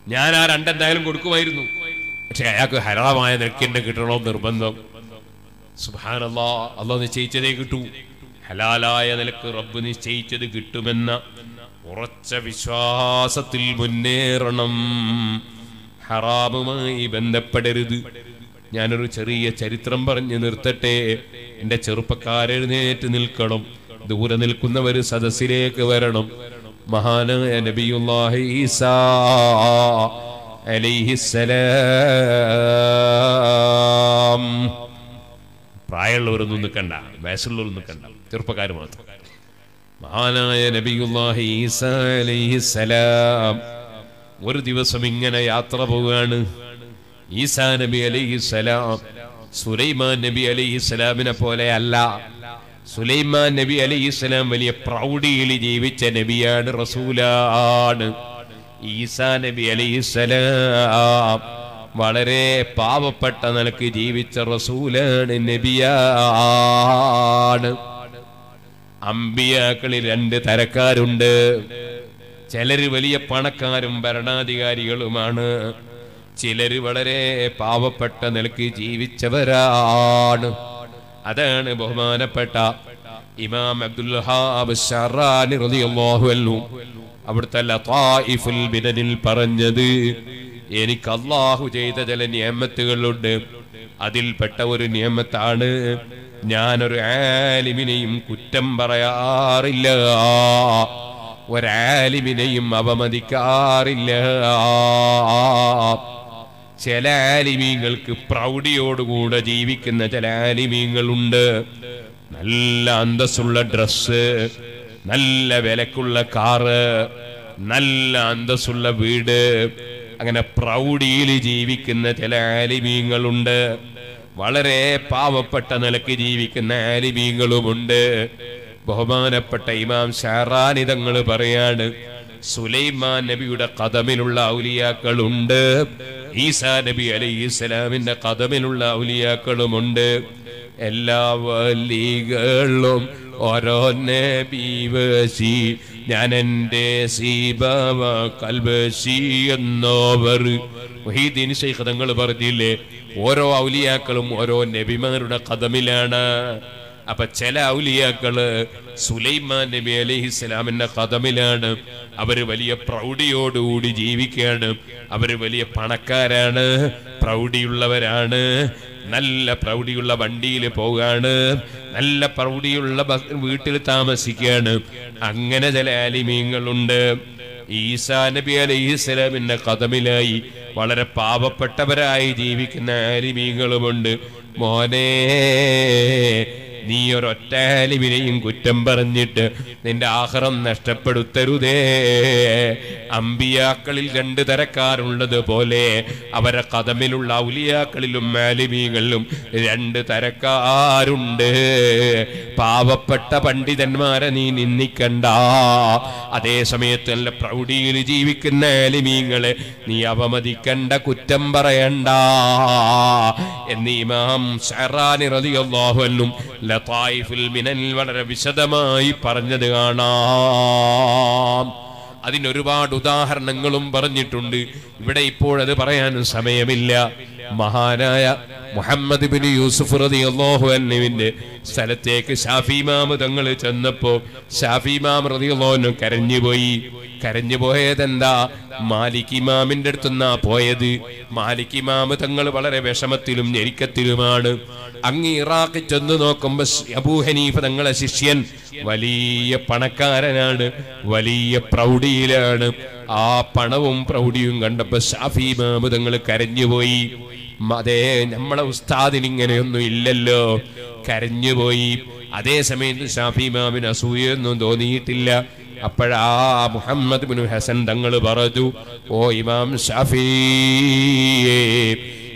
Speaker 1: ഞാൻ ആ രണ്ടെന്തായാലും കൊടുക്കുമായിരുന്നു. പക്ഷെ അയാൾക്ക് ഹറാമായ നിലയ്ക്ക് എന്നെ കിട്ടണമെന്ന് നിർബന്ധം. സുബാനല്ലാ അള്ളാഹ് നിശ്ചയിച്ചതേ കിട്ടൂ. ഹലാലായ നിലയ്ക്ക് റബ്ബ് നിശ്ചയിച്ചത് കിട്ടുമെന്ന ഉറച്ച വിശ്വാസത്തിൽ മുന്നേറണം. ഹറാമുമായി ബന്ധപ്പെടരുത്. ഞാനൊരു ചെറിയ ചരിത്രം പറഞ്ഞു നിർത്തട്ടെ. എന്റെ ചെറുപ്പക്കാരെഴുന്നേറ്റ് നിൽക്കണം. ദൂരെ നിൽക്കുന്നവർ സദസ്സിലേക്ക് വരണം. നബിയുല്ലാഹി ഈസാ പ്രായമുള്ളവരൊന്നും നിൽക്കണ്ട. വയസ്സുള്ളവരൊന്നും നിൽക്കണ്ട. ചെറുപ്പക്കാർ മാത്രം. മഹാനായ നബിയുല്ലാഹി ഈസാ അലൈഹിസ്സലാം ഒരു ദിവസം ഇങ്ങനെ യാത്ര പോവുകയാണ്. ഈസാ നബി അലൈഹിസ്സലാം സുലൈമാൻ നബി അലൈഹിസ്സലാമിനെ പോലെ അല്ല. സുലൈമാൻ നബി അലൈഹിസ്സലാം വലിയ പ്രൗഢിയിൽ ജീവിച്ച നബിയാണ് റസൂലാണ്. ഈസാ നബി അലൈഹിസ്സലാം വളരെ പാവപ്പെട്ട നിലയ്ക്ക് ജീവിച്ച റസൂലാണ് നബിയാണ്. അമ്പിയാക്കളിൽ രണ്ട് തരക്കാരുണ്ട്. ചിലര് വലിയ പണക്കാരും ഭരണാധികാരികളുമാണ്. ചിലര് വളരെ പാവപ്പെട്ട നിലയ്ക്ക് ജീവിച്ചവരാണ്. അതാണ് ബഹുമാനപ്പെട്ട ഇമാം അബ്ദുൽ വഹാബ് ഷറാനി റളിയല്ലാഹു അൻഹു. അവിടുത്തെ ലതായിഫുൽ ബിദനിൽ പറഞ്ഞത് എനിക്ക് അള്ളാഹു ചെയ്ത ചില നിയമത്തുകളുണ്ട്. അതിൽപ്പെട്ട ഒരു നിയമത്താണ്. ഞാനൊരു ആലിമിനെയും കുറ്റം പറയാറില്ല. ഒരാലിമിനെയും അപമതിക്കാറില്ല. ചില ആലിമീങ്ങൾക്ക് പ്രൗഢിയോടുകൂടെ ജീവിക്കുന്ന ചില ആലിമീങ്ങളുണ്ട്. നല്ല അന്തസ്സുള്ള ഡ്രസ്സ് നല്ല വിലക്കുള്ള കാറ് നല്ല അന്തസ്സുള്ള വീട് അങ്ങനെ പ്രൗഢിയിൽ ജീവിക്കുന്ന ചില ആലിമീങ്ങളുണ്ട്. വളരെ പാവപ്പെട്ട നിലയ്ക്ക് ജീവിക്കുന്ന ആലിമീങ്ങളുമുണ്ട്. ബഹുമാനപ്പെട്ട ഇമാം ഷാറാനിതങ്ങൾ പറയാണ് സുലൈമാൻ നബിയുടെ കഥമിലുള്ള ഔലിയാക്കളുണ്ട് ഈസാ നബി അലൈഹി ഇസ്ലാമിന്റെ കഥമിലുള്ള ഔലിയാക്കളുമുണ്ട്. എല്ലാ വലികളും ഓരോ നബി വശി ഞാൻ എന്റെ സീബാവ എന്നോവർ. വഹീദീൻ ശൈഖ് തങ്ങൾ പറഞ്ഞില്ലേ ഓരോ ഔലിയാക്കളും ഓരോ നബിമാരുടെ കഥമിലാണ്. അപ്പൊ ചില ഔലിയാക്കൾ സുലൈമാൻ നബി അലൈഹി ഇസ്ലാമിന്റെ കഥമിലാണ് അവർ വലിയ പ്രൗഢിയോടുകൂടി ജീവിക്കുകയാണ് അവർ വലിയ പണക്കാരാണ് പ്രൗഢിയുള്ളവരാണ് നല്ല പ്രൗഢിയുള്ള വണ്ടിയിൽ പോകാണ് നല്ല പ്രൗഢിയുള്ള വീട്ടിൽ താമസിക്കുകയാണ് അങ്ങനെ ചില ആലിമീങ്ങളുണ്ട്. ഈസാ നബി അലൈഹിസ്സലാമിന്റെ കഥമിലായി വളരെ പാവപ്പെട്ടവരായി ജീവിക്കുന്ന ആലിമീങ്ങളുമുണ്ട്. മോനെ നീ ഒരൊറ്റ ആലിമിനെയും കുറ്റം പറഞ്ഞിട്ട് നിന്റെ ആഹ്റം നഷ്ടപ്പെടുത്തരുതേ. അമ്പിയാക്കളിൽ രണ്ട് തരക്കാരുള്ളത് പോലെ അവരെ കഥമിലുള്ള ഔലിയാക്കളിലും മാലിമീകളിലും രണ്ട് തരക്കാരുണ്ട്. പാവപ്പെട്ട പണ്ഡിതന്മാരെ നീ നിന്ദിക്കണ്ട. അതേ സമയത്ത് നല്ല പ്രൗഢിയിൽ ജീവിക്കുന്ന ആലിമീങ്ങളെ നീ അവമതിക്കണ്ട കുറ്റം പറയണ്ട. എന്ന് ഇമാം ഷറാനി റളിയല്ലാഹു അൻഹു മിനൽ വളരെ വിശദമായി പറഞ്ഞത് കാണാം. അതിനൊരുപാട് ഉദാഹരണങ്ങളും പറഞ്ഞിട്ടുണ്ട്. ഇവിടെ ഇപ്പോഴത് പറയാനും സമയമില്ല. മഹാനായ മുഹമ്മദ് ബിൻ യൂസുഫ് റളിയല്ലാഹു അൻഹുവിന്റെ സ്ഥലത്തേക്ക് ഷാഫിമാമ് തങ്ങൾ ചെന്നപ്പോ ഷാഫിമാം റളിയല്ലാഹു കരഞ്ഞുപോയി. കരഞ്ഞു പോയതെന്താ മാലിക് ഇമാമിന്റെ അടുത്തുനിന്നാ പോയത്. മാലിക് ഇമാമ് തങ്ങൾ വളരെ വിഷമത്തിലും ഞെരുക്കത്തിലുമാണ്. അങ്ങ് ഇറാഖ് ചെന്ന് നോക്കുമ്പോ അബൂ ഹനീഫ തങ്ങളെ ശിഷ്യൻ വലിയ പണക്കാരനാണ് വലിയ പ്രൗഢിയിലാണ്. ആ പണവും പ്രൗഢിയും കണ്ടപ്പോ ഷാഫി ഇമാമ് തങ്ങൾ കരഞ്ഞുപോയി. അതേ നമ്മളെ ഉസ്താദിന് ഇങ്ങനെയൊന്നും ഇല്ലല്ലോ. കരഞ്ഞുപോയി. അതേ സമയത്ത് ഷാഫി മാമിന് അസൂയൊന്നും തോന്നിയിട്ടില്ല. അപ്പോഴാ മുഹമ്മദ് ബിൻ ഹസൻ തങ്ങൾ പറഞ്ഞു ഓ ഇമാം ഷാഫി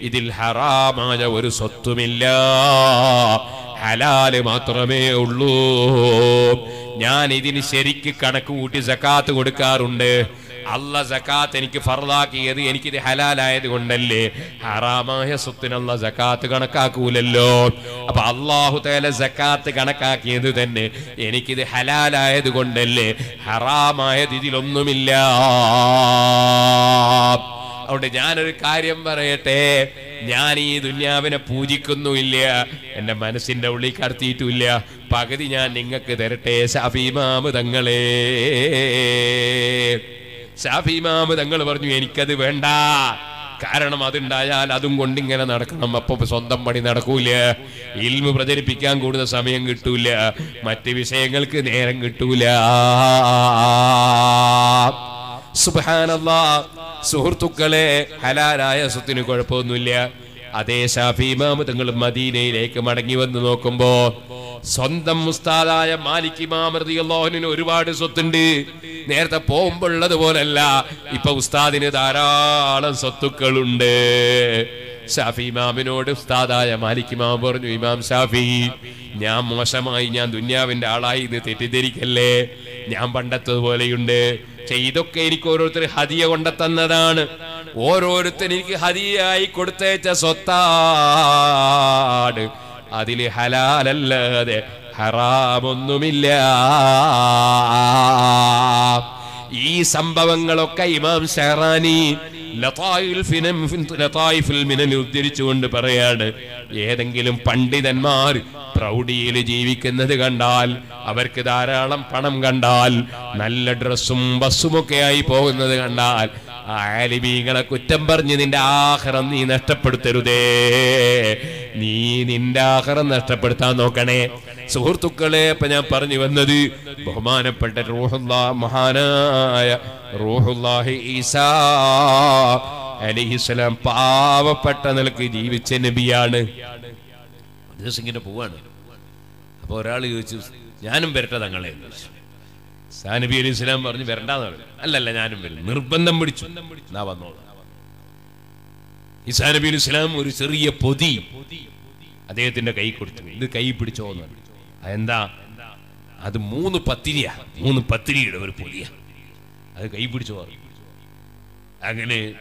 Speaker 1: ഇതിൽ ഹറാമായ ഒരു സ്വത്തുമില്ല. ഹലാൽ മാത്രമേ ഉള്ളൂ. ഞാൻ ഇതിന് ശരിക്ക് കണക്ക് കൂട്ടി സക്കാത്ത് കൊടുക്കാറുണ്ട്. അല്ല ജക്കാത്ത് എനിക്ക് ഫർദാക്കിയത് എനിക്കിത് ഹലാലായത് കൊണ്ടല്ലേ ഹറാമായ സ്വത്തിനുള്ള ജക്കാത്ത് കണക്കാക്കൂലല്ലോ. അപ്പൊ അള്ളാഹു തേല ജക്കാത്ത് കണക്കാക്കിയത് തന്നെ എനിക്കിത് ഹലാലായത് കൊണ്ടല്ലേ ഹറാമായത് ഇതിലൊന്നുമില്ല. അതുകൊണ്ട് ഞാനൊരു കാര്യം പറയട്ടെ. ഞാൻ ഈ ദുന്യാവിനെ പൂജിക്കുന്നുമില്ല. എന്റെ മനസ്സിന്റെ ഉള്ളിൽ കടത്തിയിട്ടുമില്ല പകുതി ഞാൻ നിങ്ങൾക്ക് തരട്ടെ ഷാഫിമാമ് തങ്ങളെ. ഷാഫിമാമ് തങ്ങൾ പറഞ്ഞു എനിക്കത് വേണ്ട. കാരണം അതുണ്ടായാൽ അതും കൊണ്ട് ഇങ്ങനെ നടക്കണം. അപ്പൊ സ്വന്തം പണി നടക്കൂല. ഇൽമു പ്രചരിപ്പിക്കാൻ കൂടുതൽ സമയം കിട്ടൂല. മറ്റ് വിഷയങ്ങൾക്ക് നേരം കിട്ടൂല. സുബാനല്ലാ സുഹൃത്തുക്കളെ ഹലാലായ സ്വത്തിന് കുഴപ്പമൊന്നുമില്ല. അതേ ഷാഫി ഇമാമ് തങ്ങൾ മദീനയിലേക്ക് മടങ്ങി വന്ന് നോക്കുമ്പോ സ്വന്തം മുസ്താദായ മാലിക് ഇമാം റളിയല്ലാഹുവിന് ഒരുപാട് സ്വത്തുണ്ട്. നേരത്തെ പോകുമ്പോഴുള്ളത് പോലല്ല ഇപ്പൊ ഉസ്താദിന് ധാരാളം സ്വത്തുക്കളുണ്ട്. ഷാഫി ഇമാമിനോട് ഉസ്താദായ മാലിക് ഇമാം പറഞ്ഞു ഇമാം ഷാഫി ഞാൻ മോശമായി ഞാൻ ദുന്യാവിന്റെ ആളായി ഇത് തെറ്റിദ്ധരിക്കല്ലേ? ഞാൻ പണ്ടത്തതുപോലെയുണ്ട്. പക്ഷെ ഇതൊക്കെ എനിക്ക് ഓരോരുത്തർ ഹദിയ കൊണ്ട തന്നതാണ് ഹതിയായി കൊടുത്തേച്ച സ്വത്താണ്. അതിൽ ഹലാലല്ലാതെ ഹറാമൊന്നുമില്ല. ഈ സംഭവങ്ങളൊക്കെ ഇമാം ഷെറാനി ഉദ്ധരിച്ചുകൊണ്ട് പറയാണ്. ഏതെങ്കിലും പണ്ഡിതന്മാർ പ്രൗഢിയിൽ ജീവിക്കുന്നത് കണ്ടാൽ അവർക്ക് ധാരാളം പണം കണ്ടാൽ നല്ല ഡ്രസ്സും ബസ്സുമൊക്കെ ആയി പോകുന്നത് കണ്ടാൽ ആലിമീങ്ങളെ കുറ്റം പറഞ്ഞ് നിന്റെ ആഹാരം നീ നഷ്ടപ്പെടുത്തരുതേ. നീ നിന്റെ ആഹാരം നഷ്ടപ്പെടുത്താൻ നോക്കണേ. സുഹൃത്തുക്കളെ ഇപ്പൊ ഞാൻ പറഞ്ഞു വന്നത് ബഹുമാനപ്പെട്ട റൂഹുല്ലാ മഹാനായ റൂഹുല്ലാഹി ഈസാ അലിഹിസ്ലാം പാവപ്പെട്ട നിലയ്ക്ക് ജീവിച്ച നബിയാണ്. ദിവസം ഇങ്ങനെ പോവാണ്. അപ്പൊ ഒരാൾ ചോദിച്ചു ഞാനും വരട്ടെ തങ്ങളെ? ചോദിച്ചു. സാനബി അലി ഇസ്ലാം പറഞ്ഞു വരണ്ടാന്ന് പറഞ്ഞു. അല്ലല്ല ഞാനും വരും നിർബന്ധം പിടിച്ചു. എന്നാ വന്നോളാം. ഈ നബി അലി ഇസ്ലാം ഒരു ചെറിയ പൊതി അദ്ദേഹത്തിന്റെ കൈ കൊടുത്തു. ഇത് കൈ പിടിച്ചോ എന്ന്. അതെന്താ? അത് മൂന്ന് പത്തിരിയാ. മൂന്ന് പത്തിരിയുടെ ഒരു പൊതിയാ. അത് കൈ പിടിച്ചോ. അങ്ങനെ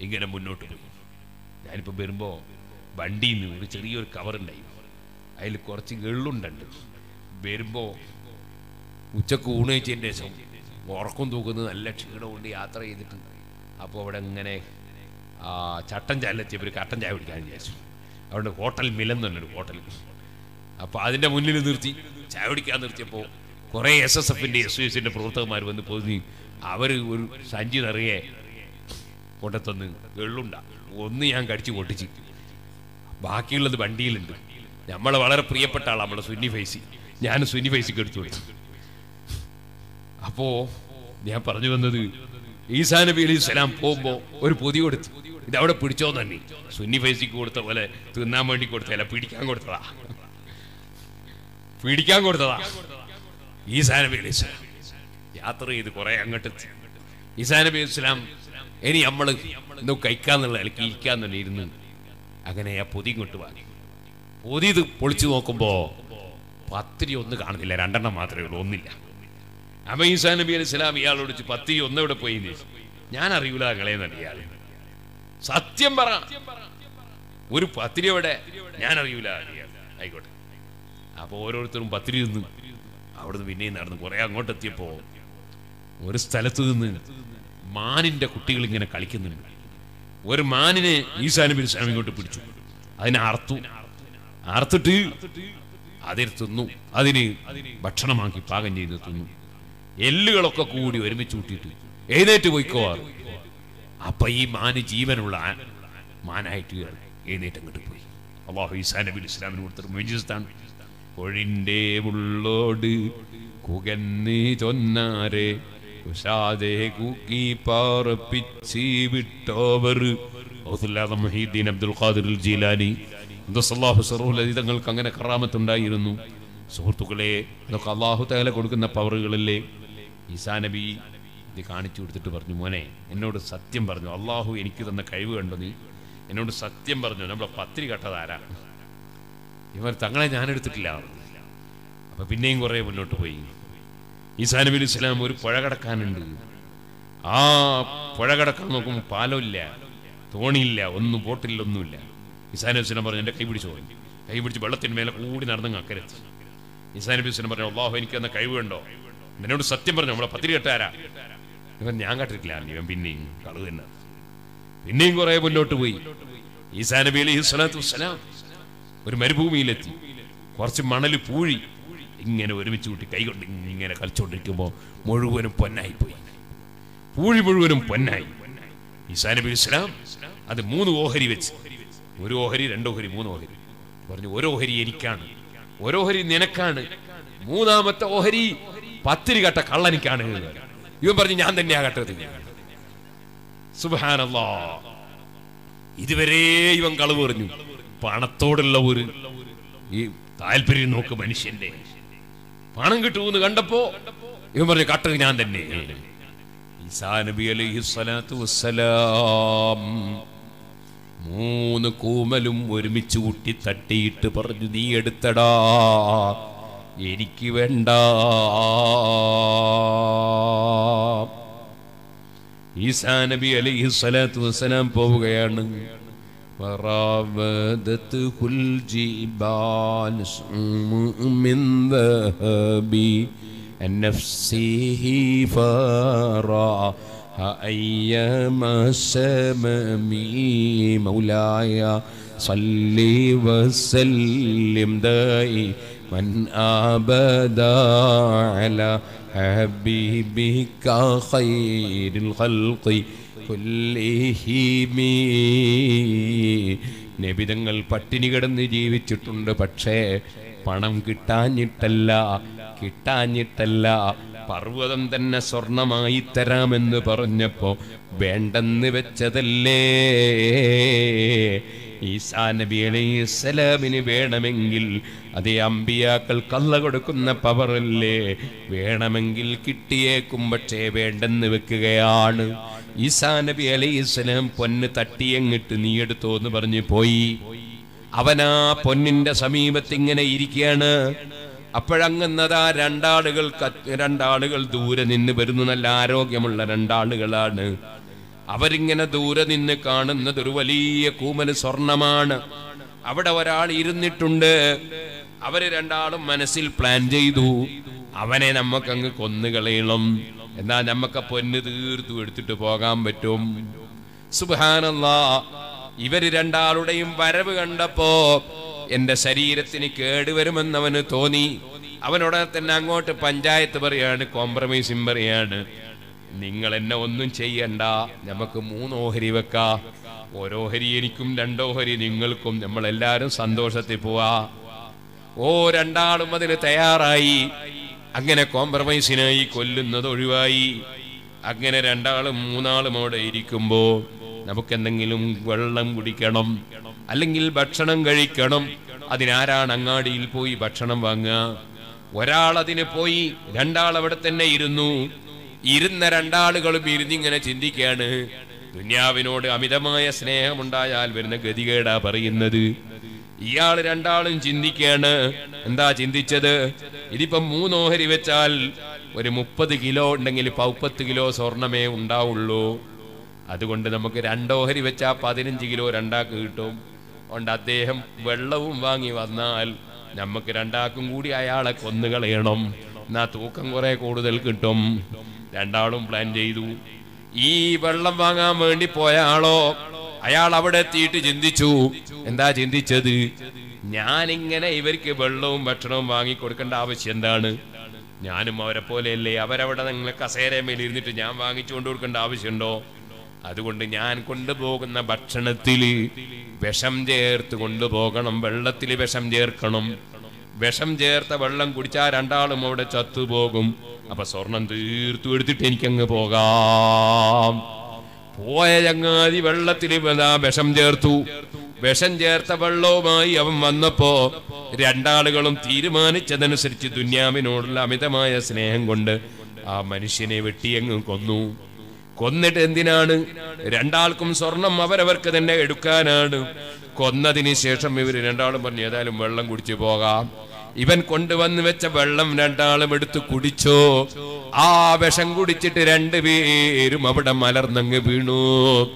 Speaker 1: ഇങ്ങനെ മുന്നോട്ട് പോയി. ഞാനിപ്പോ വരുമ്പോ വണ്ടിയിൽ നിന്ന് ഒരു ചെറിയൊരു കവർ ഉണ്ടായി അതിൽ കുറച്ച് എള്ളുണ്ടുണ്ട് വരുമ്പോ ഉച്ചയ്ക്ക് ഊണ് കഴിച്ചതിന്റെ ശേഷം ഉറക്കം തൂക്കുന്നത് നല്ല ക്ഷീണം കൊണ്ട് യാത്ര ചെയ്തിട്ട്. അപ്പോൾ അവിടെ ഇങ്ങനെ ചട്ടൻ ചാലെത്തിയപ്പോൾ ഒരു കട്ടൻ ചായ പിടിക്കാൻ വിചാരിച്ചു. അവിടെ ഹോട്ടൽ എന്നൊരു ഹോട്ടൽ. അപ്പോൾ അതിന്റെ മുന്നിൽ നിർത്തി ചായ പിടിക്കാൻ നിർത്തിയപ്പോൾ കുറേ എസ് എസ് എഫിന്റെ എസ് യു എസിന്റെ പ്രവർത്തകന്മാർ വന്ന് പൊതുങ്ങി അവർ ഒരു സഞ്ചി നിറയെ കൊണ്ടത്തന്ന് വെള്ളുണ്ട ഒന്ന് ഞാൻ കടിച്ചു പൊട്ടിച്ച്. ബാക്കിയുള്ളത് വണ്ടിയിലുണ്ട്. നമ്മളെ വളരെ പ്രിയപ്പെട്ട ആളാണ് നമ്മളെ സുന്നി ഫൈസി ഞാൻ സുന്നി ഫൈസിക്ക് എടുത്തു കൊടുത്തു അപ്പോ ഞാൻ പറഞ്ഞു വന്നത് ഈസാ നബി അലി സ്വലാം പോകുമ്പോ ഒരു പൊതി കൊടുത്തു. ഇതവിടെ പിടിച്ചോ തന്നെ സുന്നി ഫൈസിക്ക് കൊടുത്ത പോലെ തിന്നാൻ വേണ്ടി കൊടുത്തല്ല പിടിക്കാൻ കൊടുത്തതാ. പിടിക്കാൻ കൊടുത്തതാ. ഈസാ നബി അലി സ്വലാം. യാത്ര ചെയ്ത് കുറെ അങ്ങോട്ട്. ഈസാ നബി അലി സ്വലാം ഇനി നമ്മൾ എന്തോ കഴിക്കാന്നുള്ള അല്ലെങ്കിൽ ഇരിക്കാന്നുള്ള ഇരുന്ന് അങ്ങനെ ആ പൊതി ഇങ്ങോട്ട് വാങ്ങി. പൊതി ഇത് പൊളിച്ചു നോക്കുമ്പോ പത്തിരി ഒന്നും കാണുന്നില്ല രണ്ടെണ്ണം മാത്രമേ ഉള്ളൂ ഒന്നില്ല. അപ്പൊ ഈസാ നബി അലൈഹി ഇയാളോട് പത്തി ഒന്നെവിടെ പോയി? ഞാൻ അറിയൂല കളയുന്നുണ്ട് ഇയാൾ സത്യം പറ. ഒരു പത്തിരി എവിടെ? ഞാൻ അറിയൂല. ആയിക്കോട്ടെ. അപ്പൊ ഓരോരുത്തരും പത്തിരി നിന്ന് അവിടുന്ന് പിന്നെയും നടന്ന് കുറെ അങ്ങോട്ട് എത്തിയപ്പോ ഒരു സ്ഥലത്ത് നിന്ന് മാനിന്റെ കുട്ടികൾ ഇങ്ങനെ കളിക്കുന്നുണ്ട്. ഒരു മാനിനെ ഈസാ നബി അലൈഹി ഇങ്ങോട്ട് പിടിച്ചു. അതിനെ അറുത്തു. അറുത്തിട്ട് അതിന് തിന്നു. അതിന് ഭക്ഷണമാക്കി പാകം ചെയ്ത് തിന്നു. എല്ലുകളൊക്കെ കൂടി ഒരുമിച്ച് കൂട്ടിയിട്ട് എഴുന്നേറ്റ് പോയിക്കോ. അപ്പൊ ഈ മാന് ജീവനുള്ള മാനായിട്ട് എഴുന്നേറ്റ് അങ്ങോട്ട് പോയി. അള്ളാഹു ഈസാ നബി ഇസ്ലാമിന് കൊടുത്തൊരു മെജിസ്താണ്. ഒഴിന്റെ ഉള്ളോട് കുകന്ന് ചൊന്നാരെ ഉഷാദെ കൂക്കി പാറപ്പിച്ച് വിട്ടോവർ. മഹീദ്ദീൻ അബ്ദുൽ ഖാദിർ ജീലാനി ഖുദ്ദസല്ലാഹു സറൂലി തങ്ങൾക്ക് അങ്ങനെ കറാമത്തുണ്ടായിരുന്നു സുഹൃത്തുക്കളെ ഇതൊക്കെ അള്ളാഹു തആല കൊടുക്കുന്ന പവറുകളല്ലേ? ഈസാ നബി ഇത് കാണിച്ചു കൊടുത്തിട്ട് പറഞ്ഞു മോനെ എന്നോട് സത്യം പറഞ്ഞു. അള്ളാഹു എനിക്ക് തന്ന കഴിവ് കണ്ടു നീ? എന്നോട് സത്യം പറഞ്ഞു. നമ്മളെ പത്തിരി കട്ടതാരാ ഇവർ തങ്ങളെ ഞാൻ എടുത്തിട്ടില്ല അപ്പൊ പിന്നെയും കുറെ മുന്നോട്ട് പോയി. ഈസാ നബി അലൈഹി ഒരു പുഴ കടക്കാനുണ്ട്. ആ പുഴ കടക്കാൻ നോക്കുമ്പോൾ പാലമില്ല തോണിയില്ല ഒന്നും ബോട്ടില്ല ഒന്നുമില്ല ഈസാ നബി സ്വലം പറഞ്ഞു എന്റെ കൈ പിടിച്ചു. പോയി കൈ പിടിച്ച് വെള്ളത്തിന് മേലെ കൂടി നടന്നങ്ങ് അക്കരെത്തി. ഈസാ നബി സ്വലം പറഞ്ഞു അള്ളാഹു എനിക്ക് തന്ന കഴിവ് കണ്ടോ? എന്നോട് സത്യം പറഞ്ഞു നമ്മളെ പത്തിരി കെട്ടാരാ ഇവൻ ഞാൻ കണ്ടിട്ടില്ല ഇവൻ പിന്നെയും കളു തന്നെ. പിന്നെയും കുറെ മുന്നോട്ട് പോയി. ഈസാ നബി അലൈഹി സ്വലാത്തു ഒരു മരുഭൂമിയിലെത്തി. കുറച്ച് മണൽ പൂഴി ഇങ്ങനെ ഒരുമിച്ച് കൂട്ടി കൈകൊണ്ട് ഇങ്ങനെ കളിച്ചുകൊണ്ടിരിക്കുമ്പോൾ മുഴുവനും പൊന്നായി പോയി. പൂഴി മുഴുവനും പൊന്നായി. ഈസാ നബി ഇസ്ലാം അത് മൂന്ന് ഓഹരി വെച്ച്. ഒരു ഓഹരി രണ്ട് ഓഹരി മൂന്ന് ഓഹരി. പറഞ്ഞു ഒരു ഓഹരി എനിക്കാണ്. ഒരു ഓഹരി നിനക്കാണ്. മൂന്നാമത്തെ ഓഹരി പത്തിരി കട്ട കള്ളനിക്കാണ്. ഇവൻ പറഞ്ഞു ഞാൻ തന്നെയാ കട്ടത്. സുബാനല്ലാ ഇതുവരെ ഇവൻ കളവ് പറഞ്ഞു. പണത്തോടുള്ള ഒരു ഈ താല്പര്യം നോക്ക് മനുഷ്യന്റെ. പണം കിട്ടുമെന്ന് കണ്ടപ്പോ ഇവൻ പറഞ്ഞു കട്ടത് ഞാൻ തന്നെ. അലൈഹി മൂന്ന് കൂമലും ഒരുമിച്ച് കൂട്ടി തട്ടിയിട്ട് പറഞ്ഞു നീ എടുത്തടാ. എനിക്ക് വേണ്ട ഈസാ നബി അലൈഹി സ്വലാത്തു വസ്സലാം പോവുകയാണ് وراودته الجبال من ذهب عن نفسه فراها أيما سممي مولاي صل وسلم دائما أبدا على حبيبك خير الخلق كلهم നബിതങ്ങൾ പട്ടിണി കിടന്ന് ജീവിച്ചിട്ടുണ്ട് പക്ഷേ പണം കിട്ടാഞ്ഞിട്ടല്ല കിട്ടാഞ്ഞിട്ടല്ല പർവ്വതം തന്നെ സ്വർണമായി തരാമെന്ന് പറഞ്ഞപ്പോ വേണ്ടെന്ന് വെച്ചതല്ലേ ഈസാ നബി അലൈഹി സ്വലാമിന് വേണമെങ്കിൽ അതേ അമ്പിയാക്കൾ കള്ള കൊടുക്കുന്ന പവറല്ലേ? വേണമെങ്കിൽ കിട്ടിയേക്കും പക്ഷേ വേണ്ടെന്ന് വെക്കുകയാണ്. ഈസാ നബി അലൈഹി സ്വലാം പൊന്ന് തട്ടിയങ്ങിട്ട് നീ എടുത്തോ എന്ന് പറഞ്ഞ് പോയി. അവനാ പൊന്നിന്റെ സമീപത്ത് ഇങ്ങനെ ഇരിക്കുകയാണ് അപ്പോഴങ്ങുന്നതാ രണ്ടാളുകൾ രണ്ടാളുകൾ ദൂരെ നിന്ന് വരുന്ന നല്ല ആരോഗ്യമുള്ള രണ്ടാളുകളാണ്. അവരിങ്ങനെ ദൂരെ നിന്ന് കാണുന്നത് ഒരു വലിയ കൂമന് സ്വർണമാണ്. അവിടെ ഒരാൾ ഇരുന്നിട്ടുണ്ട്. അവർ രണ്ടാളും മനസ്സിൽ പ്ലാൻ ചെയ്തു. അവനെ നമുക്കങ്ങ് കൊന്നുകളയണം എന്നാ നമ്മക്ക് പൊന്ന് തീർത്തു എടുത്തിട്ട് പോകാൻ പറ്റും. സുബാനല്ലാ ഇവർ രണ്ടാളുടെയും വരവ് കണ്ടപ്പോ എന്റെ ശരീരത്തിന് കേടുവരുമെന്ന് അവന് തോന്നി. അവനോടെ തന്നെ അങ്ങോട്ട് പഞ്ചായത്ത് പറയാണ് കോംപ്രമൈസും പറയാണ്. നിങ്ങൾ എന്നെ ഒന്നും ചെയ്യണ്ട. നമുക്ക് മൂന്നോഹരി വെക്ക. ഓരോഹരി എനിക്കും രണ്ടോഹരി നിങ്ങൾക്കും. നമ്മൾ എല്ലാരും സന്തോഷത്തിൽ പോവാ. ഓ രണ്ടാളും അതിന് തയ്യാറായി. അങ്ങനെ കോംപ്രമൈസിനായി കൊല്ലുന്നത് ഒഴിവായി. അങ്ങനെ രണ്ടാളും മൂന്നാളും അവിടെ ഇരിക്കുമ്പോ നമുക്ക് എന്തെങ്കിലും വെള്ളം കുടിക്കണം. അല്ലെങ്കിൽ ഭക്ഷണം കഴിക്കണം. അതിനാരാണ് അങ്ങാടിയിൽ പോയി ഭക്ഷണം വാങ്ങുക? ഒരാൾ അതിന് പോയി രണ്ടാൾ അവിടെ തന്നെ ഇരുന്നു. ഇരുന്ന രണ്ടാളുകളും ഇരുന്നിങ്ങനെ ചിന്തിക്കുകയാണ് ദുന്യാവിനോട് അമിതമായ സ്നേഹമുണ്ടായാൽ വരുന്ന ഗതികേടാ പറയുന്നത്. ഇയാൾ രണ്ടാളും ചിന്തിക്കുകയാണ് എന്താ ചിന്തിച്ചത്? ഇതിപ്പം മൂന്നോഹരി വെച്ചാൽ ഒരു മുപ്പത് കിലോ ഉണ്ടെങ്കിൽ പൗപ്പത്ത് കിലോ സ്വർണമേ ഉണ്ടാവുള്ളൂ. അതുകൊണ്ട് നമുക്ക് രണ്ടോഹരി വെച്ചാൽ പതിനഞ്ച് കിലോ രണ്ടാക്ക് കിട്ടും. അതുകൊണ്ട് അദ്ദേഹം വെള്ളവും വാങ്ങി വന്നാൽ നമുക്ക് രണ്ടാക്കും കൂടി അയാളെ കൊന്നുകളയണം. എന്നാ തൂക്കം കുറെ കൂടുതൽ കിട്ടും. രണ്ടാളും പ്ലാൻ ചെയ്തു. ഈ വെള്ളം വാങ്ങാൻ വേണ്ടി പോയ ആളോ അയാൾ അവിടെ എത്തിയിട്ട് ചിന്തിച്ചു എന്താ ചിന്തിച്ചത്? ഞാനിങ്ങനെ ഇവർക്ക് വെള്ളവും ഭക്ഷണവും വാങ്ങി കൊടുക്കേണ്ട ആവശ്യം എന്താണ്? ഞാനും അവരെ പോലെയല്ലേ അവരവിടെ നിങ്ങൾ കസേരമേൽ ഇരുന്നിട്ട് ഞാൻ വാങ്ങിച്ചു കൊണ്ടു കൊടുക്കേണ്ട ആവശ്യമുണ്ടോ? അതുകൊണ്ട് ഞാൻ കൊണ്ടുപോകുന്ന ഭക്ഷണത്തിൽ വിഷം ചേർത്ത് കൊണ്ടുപോകണം വെള്ളത്തിൽ വിഷം ചേർക്കണം. വിഷം ചേർത്ത വെള്ളം കുടിച്ചാൽ രണ്ടാളും അവിടെ ചത്തുപോകും. അപ്പൊ സ്വർണം തീർത്തു എടുത്തിട്ട് എനിക്കങ്ങ് പോകാം. പോയ ചങ്ങാതി വെള്ളത്തിൽ വിഷം ചേർത്തു. വിഷം ചേർത്ത വെള്ളവുമായി അവൻ വന്നപ്പോ രണ്ടാളുകളും തീരുമാനിച്ചതനുസരിച്ച് ദുന്യാവിനോടുള്ള അമിതമായ സ്നേഹം കൊണ്ട് ആ മനുഷ്യനെ വെട്ടിയങ്ങ് കൊന്നു. കൊന്നിട്ട് എന്തിനാണ്? രണ്ടാൾക്കും സ്വർണം അവരവർക്ക് തന്നെ എടുക്കാനാണ്. കൊന്നതിന് ശേഷം ഇവർ രണ്ടാളും പറഞ്ഞു ഏതായാലും വെള്ളം കുടിച്ചു പോകാം. ഇവൻ കൊണ്ടുവന്ന് വെച്ച വെള്ളം രണ്ടാളും എടുത്ത് കുടിച്ചോ. ആ വിഷം കുടിച്ചിട്ട് രണ്ടുപേരും അവിടെ മലർന്നങ്ങ് വീണു.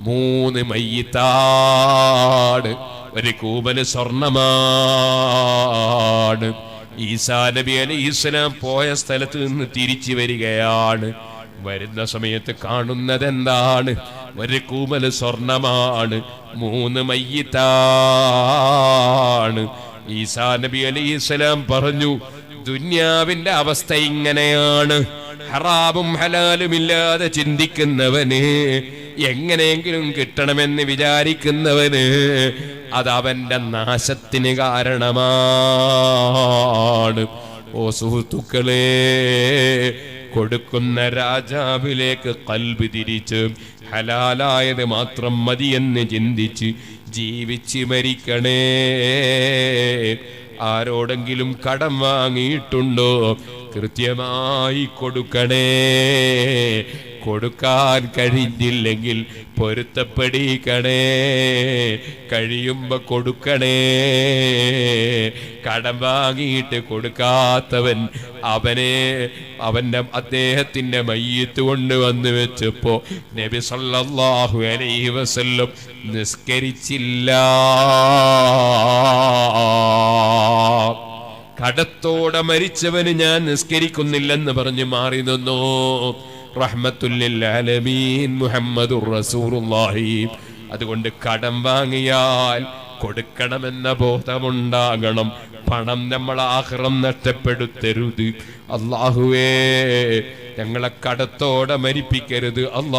Speaker 1: മൂന്ന് മയ്യത്താട്. ഒരു കൂപന് സ്വർണമാണ്. ഈസാ നബി അലി ഇസ്ലാം പോയ സ്ഥലത്ത് നിന്ന് തിരിച്ചു വരികയാണ്. വരുന്ന സമയത്ത് കാണുന്നത് എന്താണ് ഒരു കൂമൽ സ്വർണമാണ്. മൂന്ന് മയ്യത്താണ് ഈസാ നബി അലൈഹി ഇസ്ലാം പറഞ്ഞു ദുന്യാവിന്റെ അവസ്ഥ ഇങ്ങനെയാണ്. ഹറാബും ഹലാലും ഇല്ലാതെ ചിന്തിക്കുന്നവന് എങ്ങനെയെങ്കിലും കിട്ടണമെന്ന് വിചാരിക്കുന്നവന് അത് അവന്റെ നാശത്തിന് കാരണമാണ്. ഓ സുഹൃത്തുക്കളെ കൊടുക്കുന്ന രാജാവിലേക്ക് കൽബ് തിരിച്ച് ഹലാലായത് മാത്രം മതിയെന്ന് ചിന്തിച്ച് ജീവിച്ച് മരിക്കണേ. ആരോടെങ്കിലും കടം വാങ്ങിയിട്ടുണ്ടോ? കൃത്യമായി കൊടുക്കണേ. കൊടുക്കാൻ കഴിഞ്ഞില്ലെങ്കിൽ പൊരുത്തപ്പെടിക്കണേ കഴിയുമ്പോ കൊടുക്കണേ. കടം വാങ്ങിയിട്ട് കൊടുക്കാത്തവൻ അവനെ അവന്റെ അദ്ദേഹത്തിന്റെ മയ്യത്ത് കൊണ്ട് വന്ന് വെച്ചപ്പോ നബി സല്ലല്ലാഹു അലൈഹി വസല്ലം നിസ്കരിച്ചില്ല. കടത്തോടെ മരിച്ചവന് ഞാൻ നിസ്കരിക്കുന്നില്ലെന്ന് പറഞ്ഞ് മാറി നിന്നു. മുഹമ്മദുർ റസൂലുള്ളാഹി. അതുകൊണ്ട് കടം വാങ്ങിയാൽ കൊടുക്കണമെന്ന ബോധമുണ്ടാകണം. പണം നമ്മൾ ആഹ്റം നഷ്ടപ്പെടുത്തരുത്. അള്ളാഹുവേ ഞങ്ങളെ കടത്തോടെ മരിപ്പിക്കരുത്. അല്ലാ.